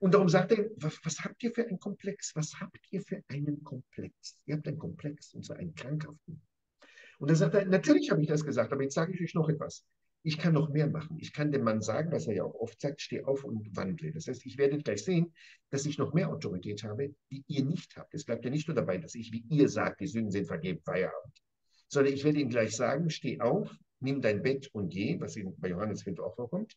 Und darum sagt er, was, was, habt ihr für einen Komplex? Was habt ihr für einen Komplex? Ihr habt einen Komplex, und zwar einen krankhaften. Und dann sagt er, natürlich habe ich das gesagt, aber jetzt sage ich euch noch etwas. Ich kann noch mehr machen. Ich kann dem Mann sagen, was er ja auch oft sagt, steh auf und wandle. Das heißt, ich werde gleich sehen, dass ich noch mehr Autorität habe, die ihr nicht habt. Es bleibt ja nicht nur dabei, dass ich, wie ihr sagt, die Sünden sind vergeben, Feierabend. Sondern ich werde ihm gleich sagen, steh auf, nimm dein Bett und geh, was bei Johannes 5 auch vorkommt.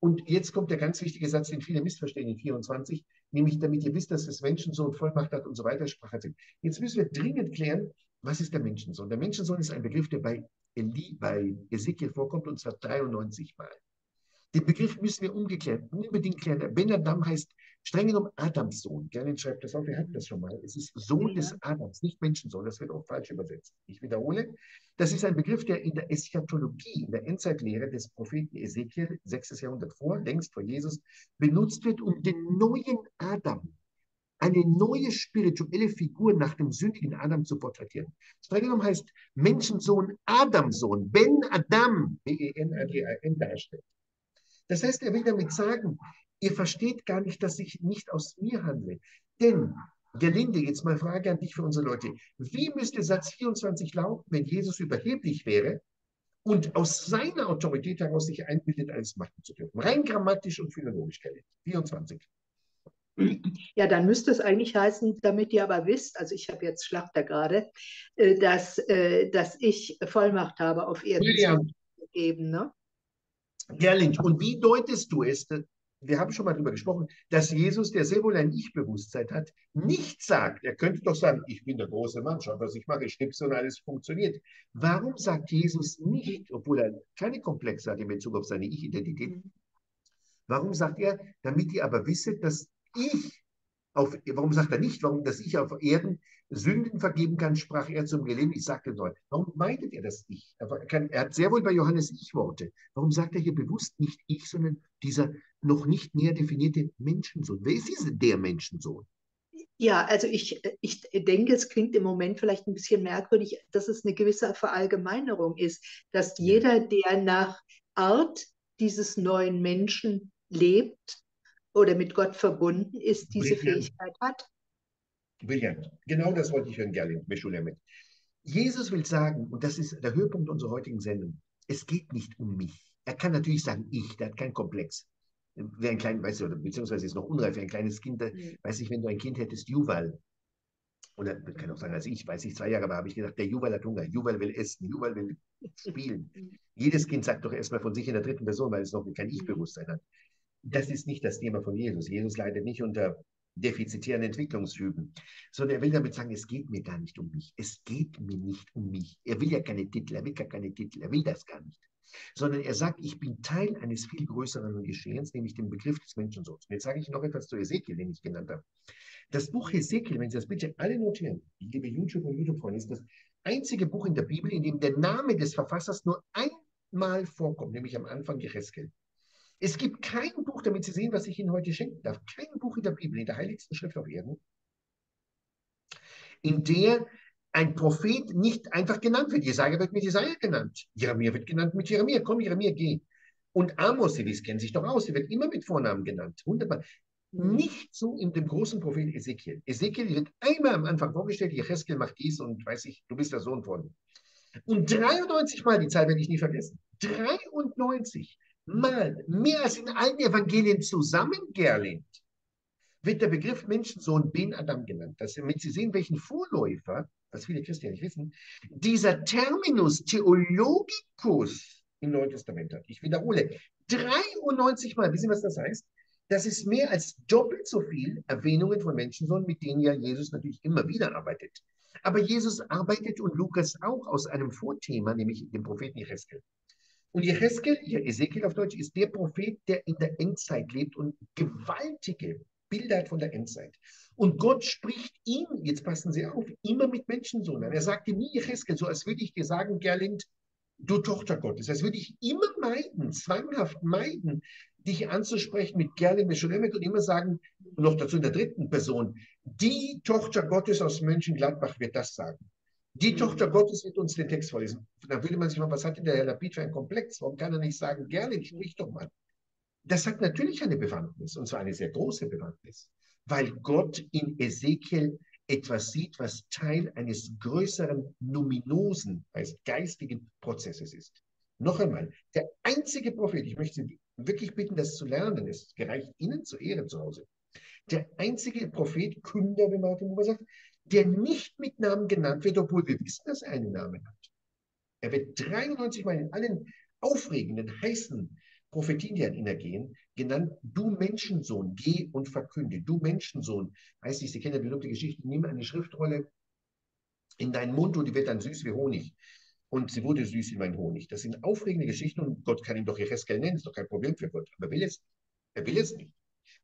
Und jetzt kommt der ganz wichtige Satz, den viele missverstehen in 24, nämlich damit ihr wisst, dass das Menschensohn Vollmacht hat und so weiter, sprach er. Jetzt müssen wir dringend klären, was ist der Menschensohn? Der Menschensohn ist ein Begriff, der bei Eli, bei Ezekiel vorkommt, und zwar 93 Mal. Den Begriff müssen wir umgeklärt, unbedingt klären. Ben Adam heißt streng genommen Adams Sohn. Gerne schreibt das auf, wir hatten das schon mal. Es ist Sohn ja. des Adams, nicht Menschensohn. Das wird auch falsch übersetzt. Ich wiederhole, das ist ein Begriff, der in der Eschatologie, in der Endzeitlehre des Propheten Ezekiel, 6. Jahrhundert vor, längst vor Jesus, benutzt wird, um den neuen Adam eine neue spirituelle Figur nach dem sündigen Adam zu porträtieren. Streng genommen heißt Menschensohn Adamsohn, Ben Adam, B-E-N-A-D-A-N darstellt. Das heißt, er will damit sagen, ihr versteht gar nicht, dass ich nicht aus mir handle. Denn, Gerlinde, jetzt mal Frage an dich für unsere Leute. Wie müsste Satz 24 lauten, wenn Jesus überheblich wäre und aus seiner Autorität heraus sich einbildet, alles machen zu dürfen? Rein grammatisch und philologisch, Gerlinde. 24. Ja, dann müsste es eigentlich heißen, damit ihr aber wisst, also ich habe jetzt Schlachter gerade, äh, dass, äh, dass ich Vollmacht habe, auf Erden zu geben. Ne? Gerling, und wie deutest du es, wir haben schon mal darüber gesprochen, dass Jesus, der sehr wohl ein Ich-Bewusstsein hat, nicht sagt, er könnte doch sagen, ich bin der große Mann, schau, was ich mache, ich schnipse und alles funktioniert. Warum sagt Jesus nicht, obwohl er keine Komplexe hat in Bezug auf seine Ich-Identität, mhm. warum sagt er, damit ihr aber wisset, dass ich auf, warum sagt er nicht, warum, dass ich auf Erden Sünden vergeben kann, sprach er zum Geleben, ich sagte neu. Warum meidet er das Ich? Er, kann, er hat sehr wohl bei Johannes Ich-Worte. Warum sagt er hier bewusst nicht Ich, sondern dieser noch nicht näher definierte Menschensohn? Wer ist dieser der Menschensohn? Ja, also ich, ich denke, es klingt im Moment vielleicht ein bisschen merkwürdig, dass es eine gewisse Verallgemeinerung ist, dass jeder, der nach Art dieses neuen Menschen lebt, oder mit Gott verbunden ist, diese. Fähigkeit hat. Brillant. Genau das wollte ich hören, Gerlin, mit. Jesus will sagen, und das ist der Höhepunkt unserer heutigen Sendung, es geht nicht um mich. Er kann natürlich sagen, ich, der hat keinen Komplex. Wer ein kleines, weißt du, beziehungsweise ist noch unreif, ein kleines Kind, mhm. weiß ich, wenn du ein Kind hättest, Juval, oder kann auch sagen, als ich, weiß ich, zwei Jahre war, habe ich gedacht, der Juval hat Hunger, Juval will essen, Juval will spielen. Jedes Kind sagt doch erstmal von sich in der dritten Person, weil es noch kein Ich-Bewusstsein hat. Das ist nicht das Thema von Jesus. Jesus leidet nicht unter defizitären Entwicklungszügen, sondern er will damit sagen, es geht mir gar nicht um mich. Es geht mir nicht um mich. Er will ja keine Titel, er will gar keine Titel, er will das gar nicht. Sondern er sagt, ich bin Teil eines viel größeren Geschehens, nämlich dem Begriff des Menschensohns. Jetzt sage ich noch etwas zu Ezekiel, den ich genannt habe. Das Buch Ezekiel, wenn Sie das bitte alle notieren, liebe YouTube- und YouTube-Freunde, ist das einzige Buch in der Bibel, in dem der Name des Verfassers nur einmal vorkommt, nämlich am Anfang Jecheskel. Es gibt kein Buch, damit Sie sehen, was ich Ihnen heute schenken darf, kein Buch in der Bibel, in der heiligsten Schrift auf Erden, in der ein Prophet nicht einfach genannt wird. Jesaja wird mit Jesaja genannt. Jeremia wird genannt mit Jeremia. Komm, Jeremia, geh. Und Amos, Sie kennen sich doch aus, sie wird immer mit Vornamen genannt. Wunderbar. Nicht so in dem großen Prophet Ezekiel. Ezekiel wird einmal am Anfang vorgestellt, Jecheskel macht dies und weiß ich, du bist der Sohn von. Und 93 Mal, die Zahl werde ich nie vergessen, 93 Mal, mehr als in allen Evangelien zusammen, wird der Begriff Menschensohn Ben Adam genannt. Das, damit Sie sehen, welchen Vorläufer, was viele Christen nicht wissen, dieser Terminus Theologicus im Neuen Testament hat. Ich wiederhole, 93 Mal, wissen Sie, was das heißt? Das ist mehr als doppelt so viel Erwähnungen von Menschensohn, mit denen ja Jesus natürlich immer wieder arbeitet. Aber Jesus arbeitet und Lukas auch aus einem Vorthema, nämlich dem Propheten Jecheskel. Und Jecheskel, Ezekiel auf Deutsch, ist der Prophet, der in der Endzeit lebt und gewaltige Bilder hat von der Endzeit. Und Gott spricht ihm, jetzt passen Sie auf, immer mit Menschensohn an. Er sagte nie Jecheskel, so als würde ich dir sagen, Gerlind, du Tochter Gottes. Als würde ich immer meiden, zwanghaft meiden, dich anzusprechen mit Gerlind Meshulemet und immer sagen, noch dazu in der dritten Person, die Tochter Gottes aus Mönchengladbach wird das sagen. Die mhm. Tochter Gottes wird uns den Text vorlesen. Da würde man sich mal, was hat denn der Herr Lapid für ein Komplex? Warum kann er nicht sagen, Gerlind, sprich doch mal. Das hat natürlich eine Bewandtnis, und zwar eine sehr große Bewandtnis, weil Gott in Ezekiel etwas sieht, was Teil eines größeren numinosen, heißt geistigen Prozesses ist. Noch einmal, der einzige Prophet, ich möchte Sie wirklich bitten, das zu lernen, es gereicht Ihnen zur Ehre zu Hause. Der einzige Prophet, Künder, wie Martin Buber sagt, der nicht mit Namen genannt wird, obwohl wir wissen, dass er einen Namen hat. Er wird 93 Mal in allen aufregenden, heißen Prophetien, die an ihn ergehen, genannt, du Menschensohn, geh und verkünde. Du Menschensohn, heißt nicht, Sie kennen ja die berühmte Geschichte, nimm eine Schriftrolle in deinen Mund und die wird dann süß wie Honig. Und sie wurde süß wie mein Honig. Das sind aufregende Geschichten und Gott kann ihn doch Jecheskel nennen, ist doch kein Problem für Gott. Aber er will es, er will es nicht.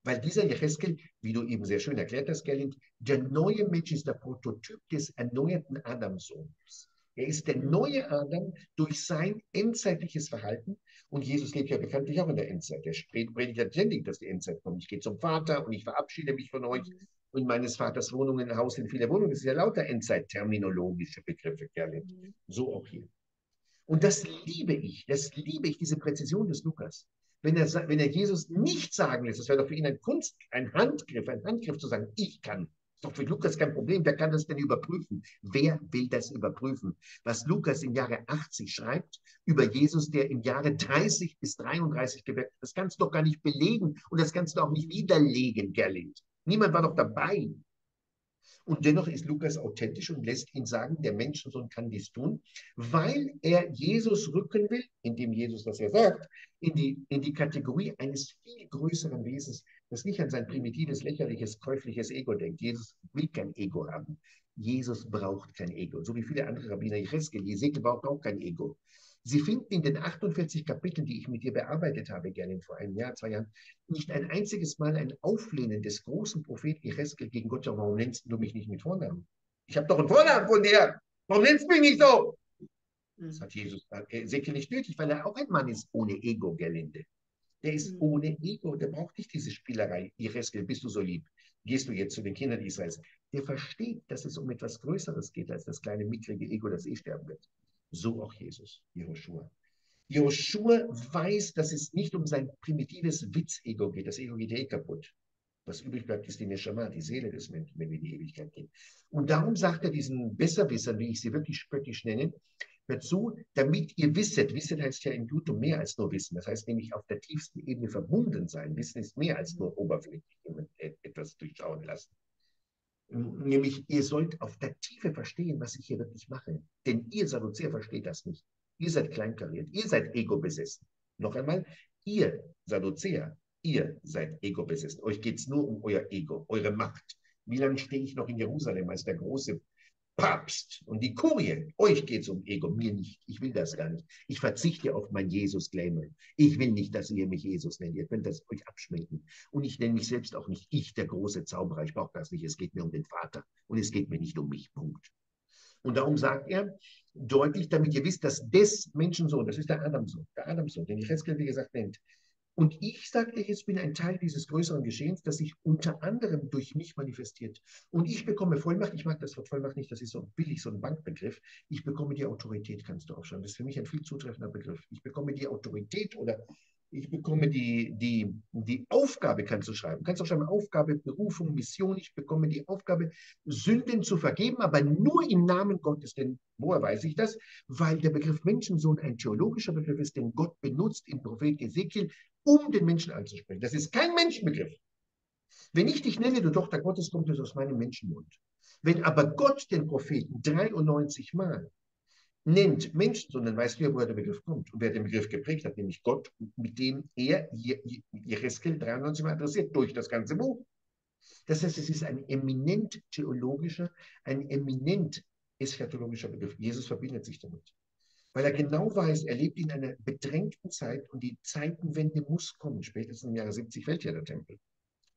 Weil dieser Jecheskel, wie du eben sehr schön erklärt hast, Gerlind, der neue Mensch ist der Prototyp des erneuerten Adamsohns. Er ist der neue Adam durch sein endzeitliches Verhalten. Und Jesus lebt ja bekanntlich auch in der Endzeit. Er predigt ja ständig, dass die Endzeit kommt. Ich gehe zum Vater und ich verabschiede mich von euch. Mhm. Und meines Vaters Wohnung, ein Haus in viele Wohnungen. Das ist ja lauter Endzeit-terminologische Begriffe, Gerlin. Mhm. So auch hier. Und das liebe ich. Das liebe ich, diese Präzision des Lukas. Wenn er, wenn er Jesus nicht sagen lässt, das wäre doch für ihn ein Kunst, ein Handgriff, ein Handgriff zu sagen, ich kann ist doch für Lukas kein Problem. Wer kann das denn überprüfen? Wer will das überprüfen? Was Lukas im Jahre 80 schreibt über Jesus, der im Jahre 30 bis 33 geweckt das kannst du doch gar nicht belegen und das kannst du auch nicht widerlegen, Gerlind. Niemand war doch dabei. Und dennoch ist Lukas authentisch und lässt ihn sagen, der Menschensohn kann dies tun, weil er Jesus rücken will, indem Jesus, was er sagt, in die, in die Kategorie eines viel größeren Wesens, das nicht an sein primitives, lächerliches, käufliches Ego denkt. Jesus will kein Ego haben. Jesus braucht kein Ego. So wie viele andere Rabbiner, Jeschke, Jesekel braucht auch kein Ego. Sie finden in den 48 Kapiteln, die ich mit dir bearbeitet habe, gerne vor einem Jahr, zwei Jahren, nicht ein einziges Mal ein Auflehnen des großen Propheten Jeschke gegen Gott. Warum nennst du mich nicht mit Vornamen? Ich habe doch einen Vornamen von dir. Warum nennst du mich nicht so? Das hat Jesus Ezekiel nicht nötig, weil er auch ein Mann ist ohne Ego-Gelände. Der ist mhm. ohne Ego, der braucht nicht diese Spielerei. Jeschke, bist du so lieb? Gehst du jetzt zu den Kindern Israels? Der versteht, dass es um etwas Größeres geht als das kleine, mickrige Ego, das eh sterben wird. So auch Jesus, Jehoshua. Joshua weiß, dass es nicht um sein primitives Witzego geht. Das Ego geht eh kaputt. Was übrig bleibt, ist die Neshama, die Seele des Menschen, wenn wir in die Ewigkeit gehen. Und darum sagt er diesen Besserwissern, wie ich sie wirklich spöttisch nenne, dazu, damit ihr wisset. Wissen heißt ja im Jutum mehr als nur Wissen. Das heißt nämlich auf der tiefsten Ebene verbunden sein. Wissen ist mehr als nur oberflächlich etwas durchschauen lassen. Nämlich, ihr sollt auf der Tiefe verstehen, was ich hier wirklich mache. Denn ihr Sadduzäer versteht das nicht. Ihr seid kleinkariert, ihr seid ego-besessen. Noch einmal, ihr Sadduzäer, ihr seid ego-besessen. Euch geht es nur um euer Ego, eure Macht. Wie lange stehe ich noch in Jerusalem als der große Papst und die Kurie. Euch geht es um Ego, mir nicht. Ich will das gar nicht. Ich verzichte auf mein Jesus-Claimer. Ich will nicht, dass ihr mich Jesus nennt. Ihr könnt das euch abschminken. Und ich nenne mich selbst auch nicht ich, der große Zauberer. Ich brauche das nicht. Es geht mir um den Vater. Und es geht mir nicht um mich. Punkt. Und darum sagt er deutlich, damit ihr wisst, dass des Menschensohn, das ist der Adamsohn, der Adamsohn, den Jeschkel, wie gesagt, nennt, Und ich sage euch, ich bin ein Teil dieses größeren Geschehens, das sich unter anderem durch mich manifestiert. Und ich bekomme Vollmacht, ich mag das Wort Vollmacht nicht, das ist so billig, so ein Bankbegriff. Ich bekomme die Autorität, kannst du aufschreiben. Das ist für mich ein viel zutreffender Begriff. Ich bekomme die Autorität oder ich bekomme die, die, die Aufgabe, kannst du schreiben. Kannst du auch schreiben, Aufgabe, Berufung, Mission. Ich bekomme die Aufgabe, Sünden zu vergeben, aber nur im Namen Gottes. Denn woher weiß ich das? Weil der Begriff Menschensohn ein theologischer Begriff ist, den Gott benutzt im Prophet Ezekiel, um den Menschen anzusprechen. Das ist kein Menschenbegriff. Wenn ich dich nenne, du Tochter Gottes, kommt es aus meinem Menschenmund. Wenn aber Gott den Propheten 93 Mal nennt Menschen, sondern weißt du ja, woher der Begriff kommt und wer den Begriff geprägt hat, nämlich Gott, mit dem er Jereskel 93 Mal adressiert, durch das ganze Buch. Das heißt, es ist ein eminent theologischer, ein eminent eschatologischer Begriff. Jesus verbindet sich damit. Weil er genau weiß, er lebt in einer bedrängten Zeit und die Zeitenwende muss kommen. Spätestens im Jahre 70 fällt ja der Tempel.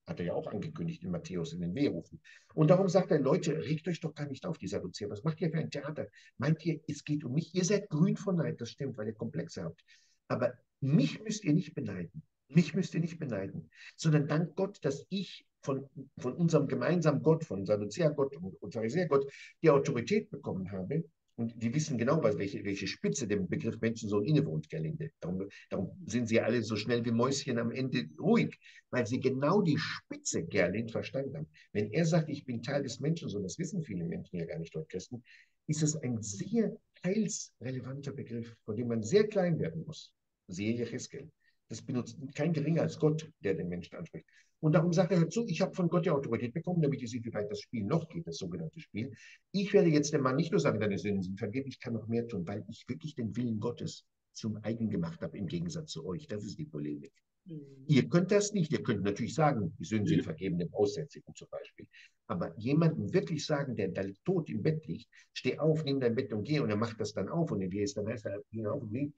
Hat er ja auch angekündigt in Matthäus in den Wehrufen. Und darum sagt er, Leute, regt euch doch gar nicht auf, die Sadduzäer. Was macht ihr für ein Theater? Meint ihr, es geht um mich? Ihr seid grün von Neid, das stimmt, weil ihr Komplexe habt. Aber mich müsst ihr nicht beneiden. Mich müsst ihr nicht beneiden, sondern dank Gott, dass ich von, von unserem gemeinsamen Gott, von Sadduzäer-Gott und Pharisäer-Gott die Autorität bekommen habe, und die wissen genau, was, welche, welche Spitze dem Begriff Menschensohn innewohnt, Gerlinde. Darum, darum sind sie alle so schnell wie Mäuschen am Ende ruhig, weil sie genau die Spitze Gerlind verstanden haben. Wenn er sagt, ich bin Teil des Menschensohns, das wissen viele Menschen ja gar nicht dort Christen, ist es ein sehr heilsrelevanter Begriff, von dem man sehr klein werden muss. Sehe Jecheskel. Das benutzt kein geringer als Gott, der den Menschen anspricht. Und darum sagt er, hört zu, ich habe von Gott die Autorität bekommen, damit ihr seht, wie weit das Spiel noch geht, das sogenannte Spiel. Ich werde jetzt dem Mann nicht nur sagen, deine Sünden sind vergeben, ich kann noch mehr tun, weil ich wirklich den Willen Gottes zum eigen gemacht habe, im Gegensatz zu euch. Das ist die Polemik. Mhm. Ihr könnt das nicht. Ihr könnt natürlich sagen, die Sünden sind vergeben, dem Aussätzigen zum Beispiel. Aber jemandem wirklich sagen, der da tot im Bett liegt, steh auf, nimm dein Bett und geh, und er macht das dann auf, und er geht dann heißt er, geh auf und geh.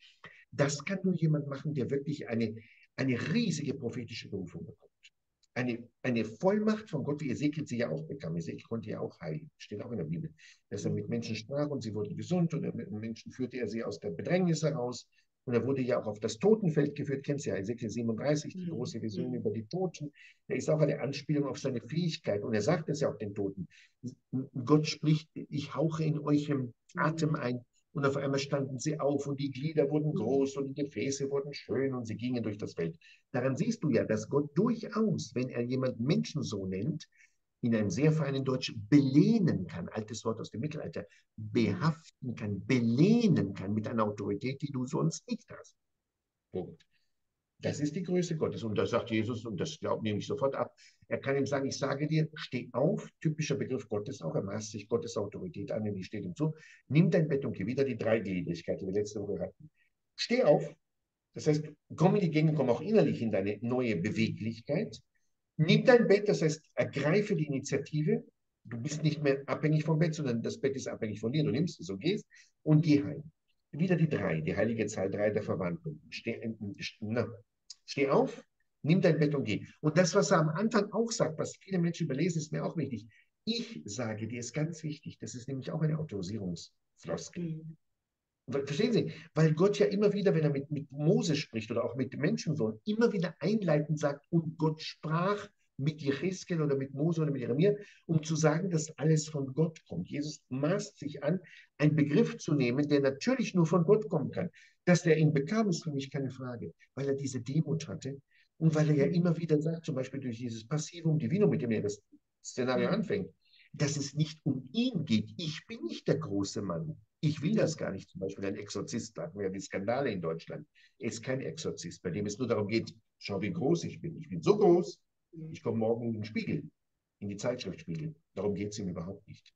Das kann nur jemand machen, der wirklich eine, eine riesige prophetische Berufung bekommt eine, eine Vollmacht von Gott, wie Ezekiel sie ja auch bekam. Ezekiel konnte ja auch heilen, steht auch in der Bibel, dass er mit Menschen sprach und sie wurden gesund und mit Menschen führte er sie aus der Bedrängnis heraus. Und er wurde ja auch auf das Totenfeld geführt, kennst du ja, Ezekiel 37, die mhm. große Vision mhm. über die Toten. Da ist auch eine Anspielung auf seine Fähigkeit. Und er sagt es ja auch den Toten. Gott spricht, ich hauche in euch im Atem mhm. ein und auf einmal standen sie auf und die Glieder wurden mhm. groß und die Gefäße wurden schön und sie gingen durch das Feld. Daran siehst du ja, dass Gott durchaus, wenn er jemand Menschen so nennt, in einem sehr feinen Deutsch belehnen kann, altes Wort aus dem Mittelalter, behaften kann, belehnen kann mit einer Autorität, die du sonst nicht hast. Punkt. Das ist die Größe Gottes. Und das sagt Jesus, und das glaubt nehme ich sofort ab. Er kann ihm sagen, ich sage dir, steh auf, typischer Begriff Gottes auch, er maßt sich Gottes Autorität an, und die steht ihm zu. Nimm dein Bett und geh wieder die Dreigliedrigkeit, die wir letzte Woche hatten. Steh auf, das heißt, komm in die Gegend, komm auch innerlich in deine neue Beweglichkeit. Nimm dein Bett, das heißt, ergreife die Initiative. Du bist nicht mehr abhängig vom Bett, sondern das Bett ist abhängig von dir. Du nimmst es und gehst und geh heim. Wieder die drei, die heilige Zahl drei der Verwandlung. Steh, na, steh auf, nimm dein Bett und geh. Und das, was er am Anfang auch sagt, was viele Menschen überlesen, ist mir auch wichtig. Ich sage dir, ist ganz wichtig. Das ist nämlich auch eine Autorisierungsfloskel. Mhm. Verstehen Sie? Weil Gott ja immer wieder, wenn er mit, mit Mose spricht oder auch mit Menschensohn, immer wieder einleitend sagt, und Gott sprach mit Jecheskel oder mit Mose oder mit Jeremia, um zu sagen, dass alles von Gott kommt. Jesus maßt sich an, einen Begriff zu nehmen, der natürlich nur von Gott kommen kann. Dass der ihn bekam, ist für mich keine Frage, weil er diese Demut hatte und weil er ja immer wieder sagt, zum Beispiel durch dieses Passivum Divino, mit dem er das Szenario anfängt, dass es nicht um ihn geht. Ich bin nicht der große Mann. Ich will das gar nicht. Zum Beispiel ein Exorzist, da hatten wir ja die Skandale in Deutschland. Er ist kein Exorzist, bei dem es nur darum geht, schau, wie groß ich bin. Ich bin so groß, ich komme morgen in den Spiegel, in die Zeitschrift Spiegel. Darum geht es ihm überhaupt nicht.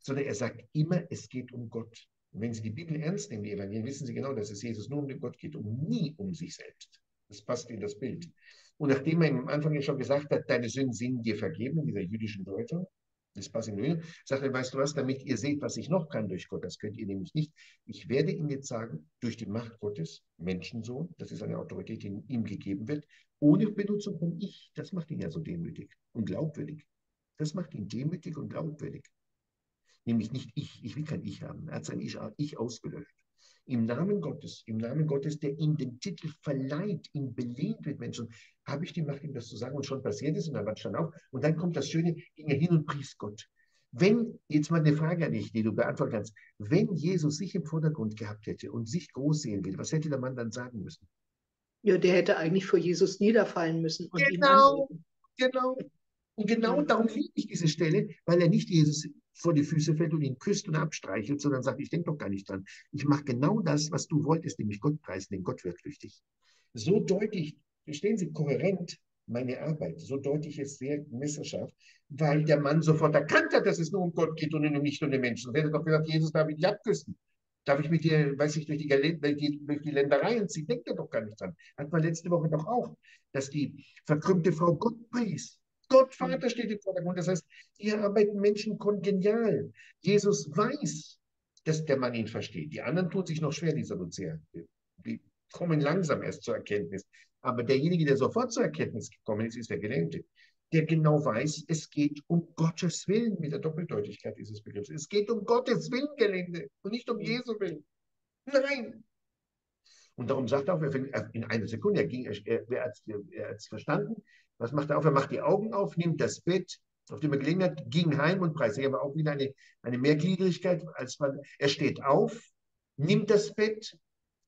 Sondern er sagt immer, es geht um Gott. Und wenn Sie die Bibel ernst nehmen, die Evangelien, wissen Sie genau, dass es Jesus nur um den Gott geht und nie um sich selbst. Das passt in das Bild. Und nachdem er am Anfang ja schon gesagt hat, deine Sünden sind dir vergeben, dieser jüdischen Deutung, das ihm sagt er, weißt du was, damit ihr seht, was ich noch kann durch Gott, das könnt ihr nämlich nicht. Ich werde ihm jetzt sagen, durch die Macht Gottes, Menschensohn, das ist eine Autorität, die ihm gegeben wird, ohne Benutzung von Ich. Das macht ihn ja so demütig und glaubwürdig. Das macht ihn demütig und glaubwürdig. Nämlich nicht ich. Ich will kein Ich haben. Er hat sein Ich, ich ausgelöscht. Im Namen Gottes, im Namen Gottes, der ihm den Titel verleiht, ihn belehnt mit Menschen, habe ich die Macht, ihm das zu sagen und schon passiert ist und dann stand auf und dann kommt das Schöne, ging er hin und pries Gott. Wenn, jetzt mal eine Frage an dich, die du beantworten kannst, wenn Jesus sich im Vordergrund gehabt hätte und sich groß sehen will, was hätte der Mann dann sagen müssen? Ja, der hätte eigentlich vor Jesus niederfallen müssen genau, Genau. Und genau darum liebe ich diese Stelle, weil er nicht Jesus vor die Füße fällt und ihn küsst und abstreichelt, sondern sagt, ich denke doch gar nicht dran. Ich mache genau das, was du wolltest, nämlich Gott preisen, denn Gott wirkt durch dich. So deutlich, verstehen Sie, kohärent meine Arbeit, so deutlich ist sehr messerscharf, weil der Mann sofort erkannt hat, dass es nur um Gott geht und nicht um den Menschen. Er hätte doch gesagt, Jesus, darf ich dich abküssen? Darf ich mit dir, weiß ich, durch die, durch die Ländereien ziehen? Denkt er doch gar nicht dran. Hat man letzte Woche doch auch, dass die verkrümmte Frau Gott pries. Gott Vater steht im Vordergrund. Das heißt, hier arbeiten Menschen kongenial. Jesus weiß, dass der Mann ihn versteht. Die anderen tun sich noch schwer, die Sadduzäer. Die kommen langsam erst zur Erkenntnis. Aber derjenige, der sofort zur Erkenntnis gekommen ist, ist der Gelähmte, der genau weiß, es geht um Gottes Willen, mit der Doppeldeutigkeit dieses Begriffs. Es geht um Gottes Willen, Gelähmte, und nicht um Jesu Willen. Nein. Und darum sagt er auch, in einer Sekunde, er, ging, er, er hat es verstanden, was macht er auf? Er macht die Augen auf, nimmt das Bett, auf dem er gelegen hat, ging heim und preist. Hier aber auch wieder eine, eine Mehrgliedrigkeit, als man, er steht auf, nimmt das Bett,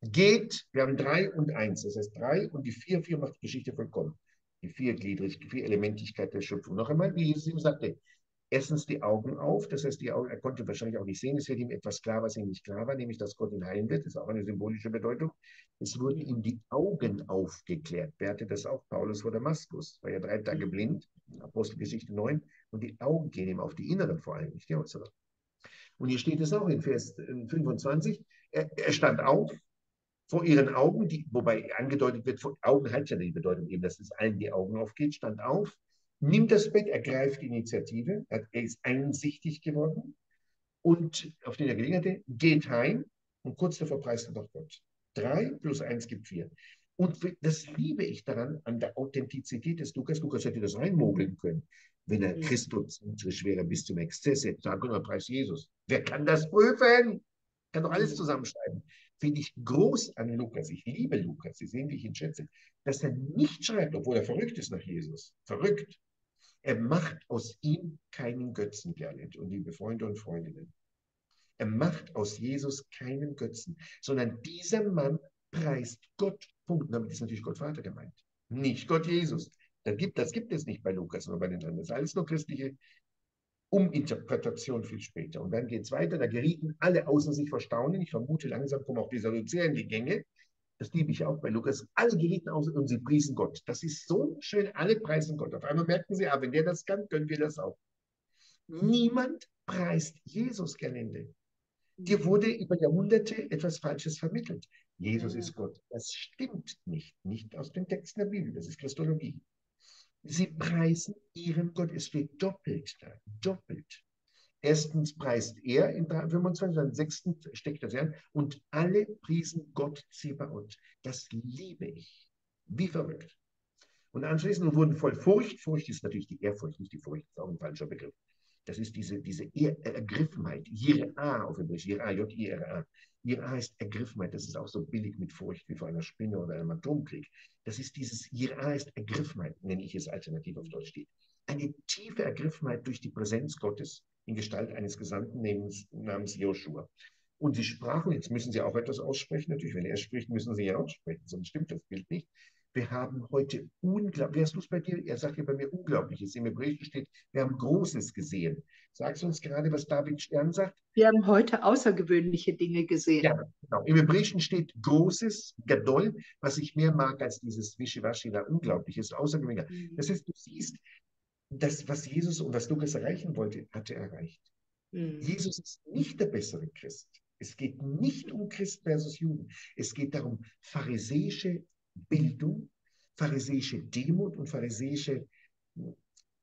geht, wir haben drei und eins, das heißt drei und die vier, vier macht die Geschichte vollkommen. Die viergliedrigkeit, die Vierelementigkeit der Schöpfung. Noch einmal, wie Jesus ihm sagte, erstens die Augen auf, das heißt, die Augen, er konnte wahrscheinlich auch nicht sehen, es wird ihm etwas klar, was ihm nicht klar war, nämlich, dass Gott ihn heilen wird, das ist auch eine symbolische Bedeutung. Es wurden ihm die Augen aufgeklärt. Wer hatte das auch? Paulus vor Damaskus, war ja drei Tage blind, Apostelgeschichte 9, und die Augen gehen ihm auf, die inneren vor allem, nicht die äußeren. Und hier steht es auch in Vers 25, er, er stand auf, vor ihren Augen, die, wobei angedeutet wird, Augen hat ja die Bedeutung eben, dass es allen die Augen aufgeht, stand auf, nimmt das Bett, ergreift die Initiative, er ist einsichtig geworden und auf den er gelegen hatte, geht heim und kurz davor preist er doch Gott. Drei plus eins gibt vier. Und das liebe ich daran, an der Authentizität des Lukas. Lukas hätte das reinmogeln können, wenn er mhm. christozentrisch wäre bis zum Exzess, hätte sagen können, preis Jesus. Wer kann das prüfen? Kann doch alles zusammenschreiben. Finde ich groß an Lukas. Ich liebe Lukas. Sie sehen, wie ich ihn schätze. Dass er nicht schreibt, obwohl er verrückt ist nach Jesus. Verrückt. Er macht aus ihm keinen Götzen, Gerlit und liebe Freunde und Freundinnen. Er macht aus Jesus keinen Götzen, sondern dieser Mann preist Gott. Punkt. Und damit ist natürlich Gott Vater gemeint, nicht Gott Jesus. Das gibt, das gibt es nicht bei Lukas oder bei den anderen. Das ist alles nur christliche Uminterpretation viel später. Und dann geht es weiter, da gerieten alle außer sich vor Staunen. Ich vermute, langsam kommen auch die Sadduzäer in die Gänge das liebe ich auch bei Lukas, alle gerieten aus und sie priesen Gott. Das ist so schön, alle preisen Gott. Auf einmal merken sie, ah, wenn der das kann, können wir das auch. Niemand preist Jesus, Gelände. Dir wurde über Jahrhunderte etwas Falsches vermittelt. Jesus ist Gott. Das stimmt nicht. Nicht aus den Texten der Bibel. Das ist Christologie. Sie preisen ihren Gott. Es steht doppelt da. Doppelt. Erstens preist er in 25, dann sechstens steckt das an und alle priesen Gott Zebaoth. Das liebe ich. Wie verrückt. Und anschließend wurden voll Furcht, Furcht ist natürlich die Ehrfurcht, nicht die Furcht, ist auch ein falscher Begriff. Das ist diese, diese Ergriffenheit, Jira auf Hebräisch, Jira, J-I-R-A. Jira heißt Ergriffenheit, das ist auch so billig mit Furcht wie vor einer Spinne oder einem Atomkrieg. Das ist dieses, Jira ist Ergriffenheit, nenne ich es alternativ auf Deutsch steht. Eine tiefe Ergriffenheit durch die Präsenz Gottes, in Gestalt eines Gesandten namens, Joshua. Und sie sprachen, jetzt müssen sie auch etwas aussprechen, natürlich, wenn er spricht, müssen sie ja aussprechen, sonst stimmt das Bild nicht. Wir haben heute unglaublich, hast du es bei dir? Er sagt ja bei mir Unglaubliches. Im Hebräischen steht, wir haben Großes gesehen. Sagst du uns gerade, was David Stern sagt? Wir haben heute außergewöhnliche Dinge gesehen. Ja, genau. Im Hebräischen steht Großes, Gadol, was ich mehr mag als dieses Wischiwaschi da Unglaubliches, Außergewöhnliches. Mhm. Das heißt, du siehst, das, was Jesus und was Lukas erreichen wollte, hat er erreicht. Mhm. Jesus ist nicht der bessere Christ. Es geht nicht um Christ versus Juden. Es geht darum, pharisäische Bildung, pharisäische Demut und pharisäische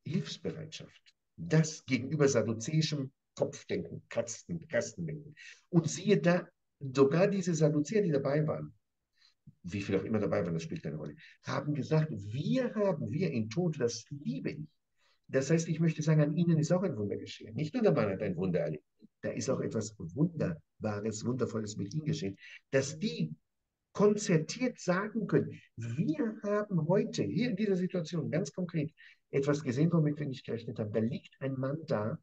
Hilfsbereitschaft. Das gegenüber sadduzäischem Kopfdenken, Kasten, Kastendenken. Und siehe da, sogar diese Sadduzäer, die dabei waren, wie viele auch immer dabei waren, das spielt keine Rolle, haben gesagt, wir haben, wir in Tod, das liebe ich. Das heißt, ich möchte sagen, an ihnen ist auch ein Wunder geschehen. Nicht nur der Mann hat ein Wunder erlebt. da ist auch etwas Wunderbares, Wundervolles mit ihnen geschehen, dass die konzertiert sagen können, wir haben heute hier in dieser Situation ganz konkret etwas gesehen, womit wir nicht gerechnet haben. Da liegt ein Mann da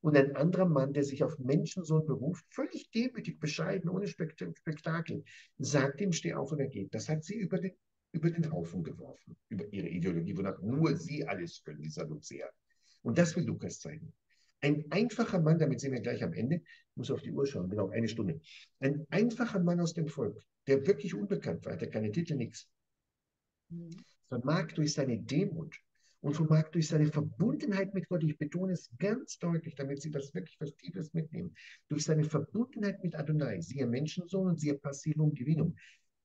und ein anderer Mann, der sich auf Menschensohn beruft, völlig demütig, bescheiden, ohne Spektakel, sagt ihm, steh auf und er geht. Das hat sie über den, über den Haufen geworfen, über ihre Ideologie, wonach nur sie alles können, die Sadduzäer. Und das will Lukas zeigen. Ein einfacher Mann, damit sind wir gleich am Ende, muss auf die Uhr schauen, genau, eine Stunde. Ein einfacher Mann aus dem Volk, der wirklich unbekannt war, der keine Titel, nichts, vermag durch seine Demut und vermag durch seine Verbundenheit mit Gott, ich betone es ganz deutlich, damit Sie das wirklich was Tiefes mitnehmen, durch seine Verbundenheit mit Adonai, siehe Menschensohn und siehe Passilum Divinum,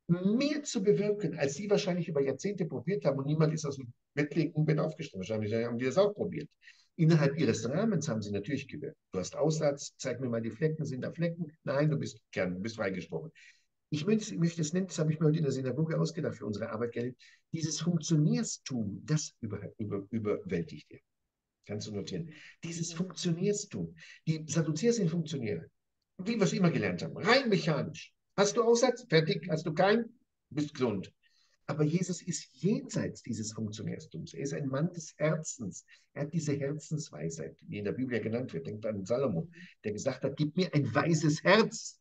mehr zu bewirken, als Sie wahrscheinlich über Jahrzehnte probiert haben und niemand ist aus dem Bett legen und Bett aufgestanden. Wahrscheinlich haben die das auch probiert. Innerhalb ihres Rahmens haben sie natürlich gewirkt. Du hast Aussatz, zeig mir mal die Flecken, sind da Flecken? Nein, du bist gern, du bist freigesprochen. Ich möchte, möchte es nennen, das habe ich mir heute in der Synagoge ausgedacht für unsere Arbeit, dieses Funktionierstum, das über, über, überwältigt ihr. Kannst du notieren. Dieses Funktionierstum. Die Sadduzäer sind Funktionäre. Wie wir es immer gelernt haben. Rein mechanisch. Hast du Aussatz? Fertig. Hast du keinen? Bist gesund. Aber Jesus ist jenseits dieses Funktionärstums. Er ist ein Mann des Herzens. Er hat diese Herzensweisheit, die in der Bibel ja genannt wird. Denkt an Salomo, der gesagt hat, gib mir ein weises Herz.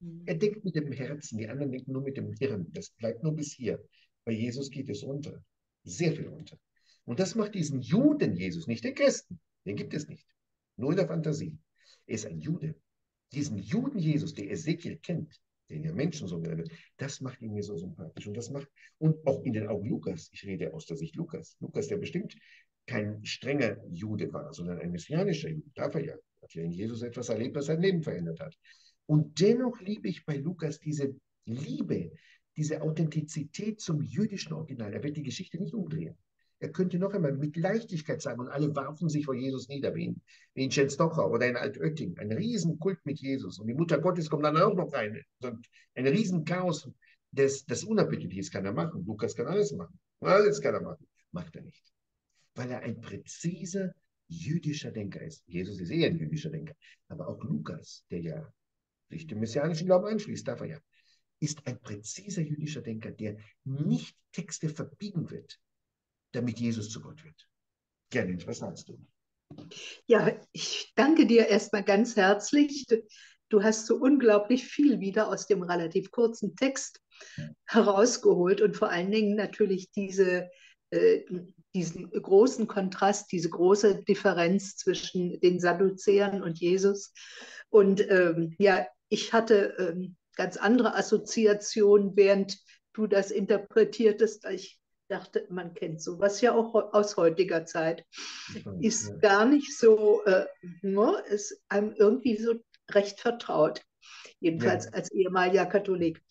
Mhm. Er denkt mit dem Herzen, die anderen denken nur mit dem Hirn. Das bleibt nur bis hier. Bei Jesus geht es runter. Sehr viel runter. Und das macht diesen Juden Jesus, nicht den Christen. Den gibt es nicht. Nur in der Fantasie. Er ist ein Jude. Diesen Juden Jesus, der Ezekiel kennt, den ja Menschen so wird, das macht ihn mir so sympathisch. Und das macht, und auch in den Augen Lukas, ich rede aus der Sicht Lukas, Lukas, der bestimmt kein strenger Jude war, sondern ein messianischer Jude, darf er ja, hat ja in Jesus etwas erlebt, was sein Leben verändert hat. Und dennoch liebe ich bei Lukas diese Liebe, diese Authentizität zum jüdischen Original. Er wird die Geschichte nicht umdrehen. Er könnte noch einmal mit Leichtigkeit sagen, und alle warfen sich vor Jesus nieder, wie in, wie in Schenstocher oder in Altötting. Ein Riesenkult mit Jesus. Und die Mutter Gottes kommt dann auch noch rein. Und ein Riesenchaos. Das, das Unappetitliches kann er machen. Lukas kann alles machen. Alles kann er machen. Macht er nicht. Weil er ein präziser jüdischer Denker ist. Jesus ist eher ein jüdischer Denker. Aber auch Lukas, der ja sich dem messianischen Glauben anschließt, darf er ja, ist ein präziser jüdischer Denker, der nicht Texte verbiegen wird, damit Jesus zu Gott wird. Gerne, was sagst du? Ja, ich danke dir erstmal ganz herzlich. Du hast so unglaublich viel wieder aus dem relativ kurzen Text herausgeholt und vor allen Dingen natürlich diese, äh, diesen großen Kontrast, diese große Differenz zwischen den Sadduzäern und Jesus. Und ähm, ja, ich hatte ähm, ganz andere Assoziationen, während du das interpretiertest. Ich dachte, man kennt sowas ja auch aus heutiger Zeit. Ist ja. gar nicht so, äh, nur, ne, ist einem irgendwie so recht vertraut. Jedenfalls ja. als ehemaliger Katholik.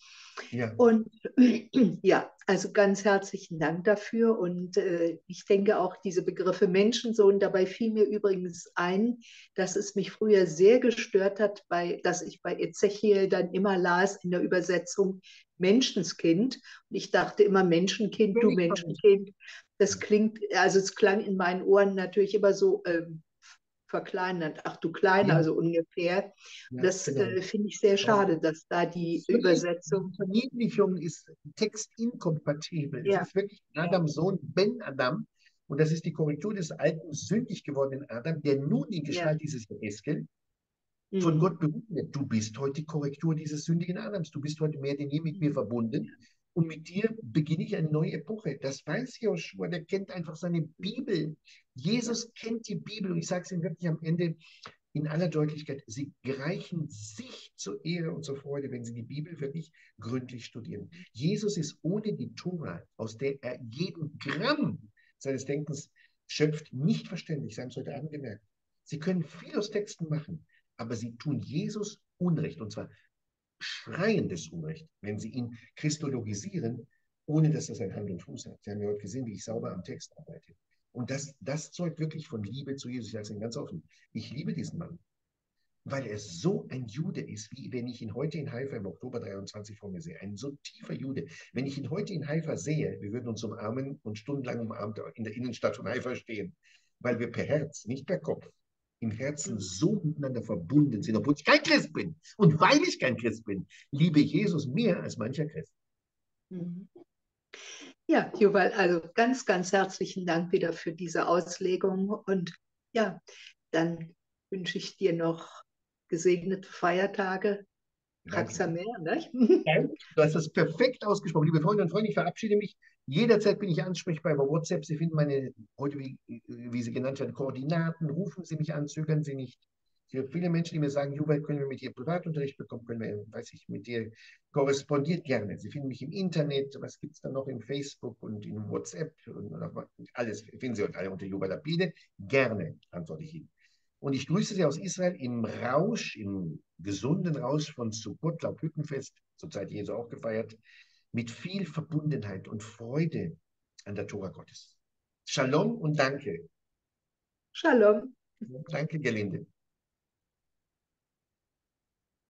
Ja. Und ja, also ganz herzlichen Dank dafür. Und äh, ich denke auch diese Begriffe Menschensohn, dabei fiel mir übrigens ein, dass es mich früher sehr gestört hat, bei, dass ich bei Ezechiel dann immer las in der Übersetzung Menschenskind. Und ich dachte immer Menschenkind, du Menschenkind. Das klingt, also es klang in meinen Ohren natürlich immer so ähm, verkleinert. Ach du Kleiner, ja. so ungefähr. Ja, das genau. äh, finde ich sehr schade, dass da die das Übersetzung. Verniedlichung ist textinkompatibel. Ja. Es ist wirklich Adams Sohn, Ben Adam. Und das ist die Korrektur des alten, sündig gewordenen Adam, der nun in Gestalt dieses Eskel von mhm. Gott berufen wird. Du bist heute die Korrektur dieses sündigen Adams. Du bist heute mehr denn je mit mir mhm. verbunden. Und mit dir beginne ich eine neue Epoche. Das weiß Joshua, der kennt einfach seine Bibel. Jesus kennt die Bibel und ich sage es ihm wirklich am Ende in aller Deutlichkeit, sie gereichen sich zur Ehre und zur Freude, wenn sie die Bibel wirklich gründlich studieren. Jesus ist ohne die Tora, aus der er jeden Gramm seines Denkens schöpft, nicht verständlich. Sie haben es heute Abend gemerkt. Sie können viel aus Texten machen, aber sie tun Jesus Unrecht und zwar schreiendes Unrecht, wenn sie ihn christologisieren, ohne dass das ein Hand und Fuß hat. Sie haben ja heute gesehen, wie ich sauber am Text arbeite. Und das, das zeugt wirklich von Liebe zu Jesus. Ich sage es Ihnen ganz offen. Ich liebe diesen Mann, weil er so ein Jude ist, wie wenn ich ihn heute in Haifa im Oktober 23 vor mir sehe. Ein so tiefer Jude. Wenn ich ihn heute in Haifa sehe, wir würden uns umarmen und stundenlang umarmt in der Innenstadt von Haifa stehen, weil wir per Herz, nicht per Kopf, im Herzen so miteinander verbunden sind, obwohl ich kein Christ bin. Und weil ich kein Christ bin, liebe ich Jesus mehr als mancher Christ. Mhm. Ja, Juval, also ganz, ganz herzlichen Dank wieder für diese Auslegung. Und ja, dann wünsche ich dir noch gesegnete Feiertage. Mehr, ne? Du hast das perfekt ausgesprochen. Liebe Freunde und Freunde, ich verabschiede mich. Jederzeit bin ich ansprechbar über WhatsApp. Sie finden meine, heute wie, wie Sie genannt haben, Koordinaten. Rufen Sie mich an, zögern Sie nicht. Es gibt viele Menschen, die mir sagen, Jubel, können wir mit dir Privatunterricht bekommen, können wir, weiß ich, mit dir korrespondiert gerne. Sie finden mich im Internet, was gibt es da noch im Facebook und in WhatsApp und alles finden Sie alle unter Jubel Lapide. Gerne antworte ich Ihnen. Und ich grüße Sie aus Israel im Rausch, im gesunden Rausch von Sukkot, Laubhüttenfest, zur Zeit Jesu auch gefeiert, mit viel Verbundenheit und Freude an der Tora Gottes. Shalom und danke. Shalom. Danke, Gelinde.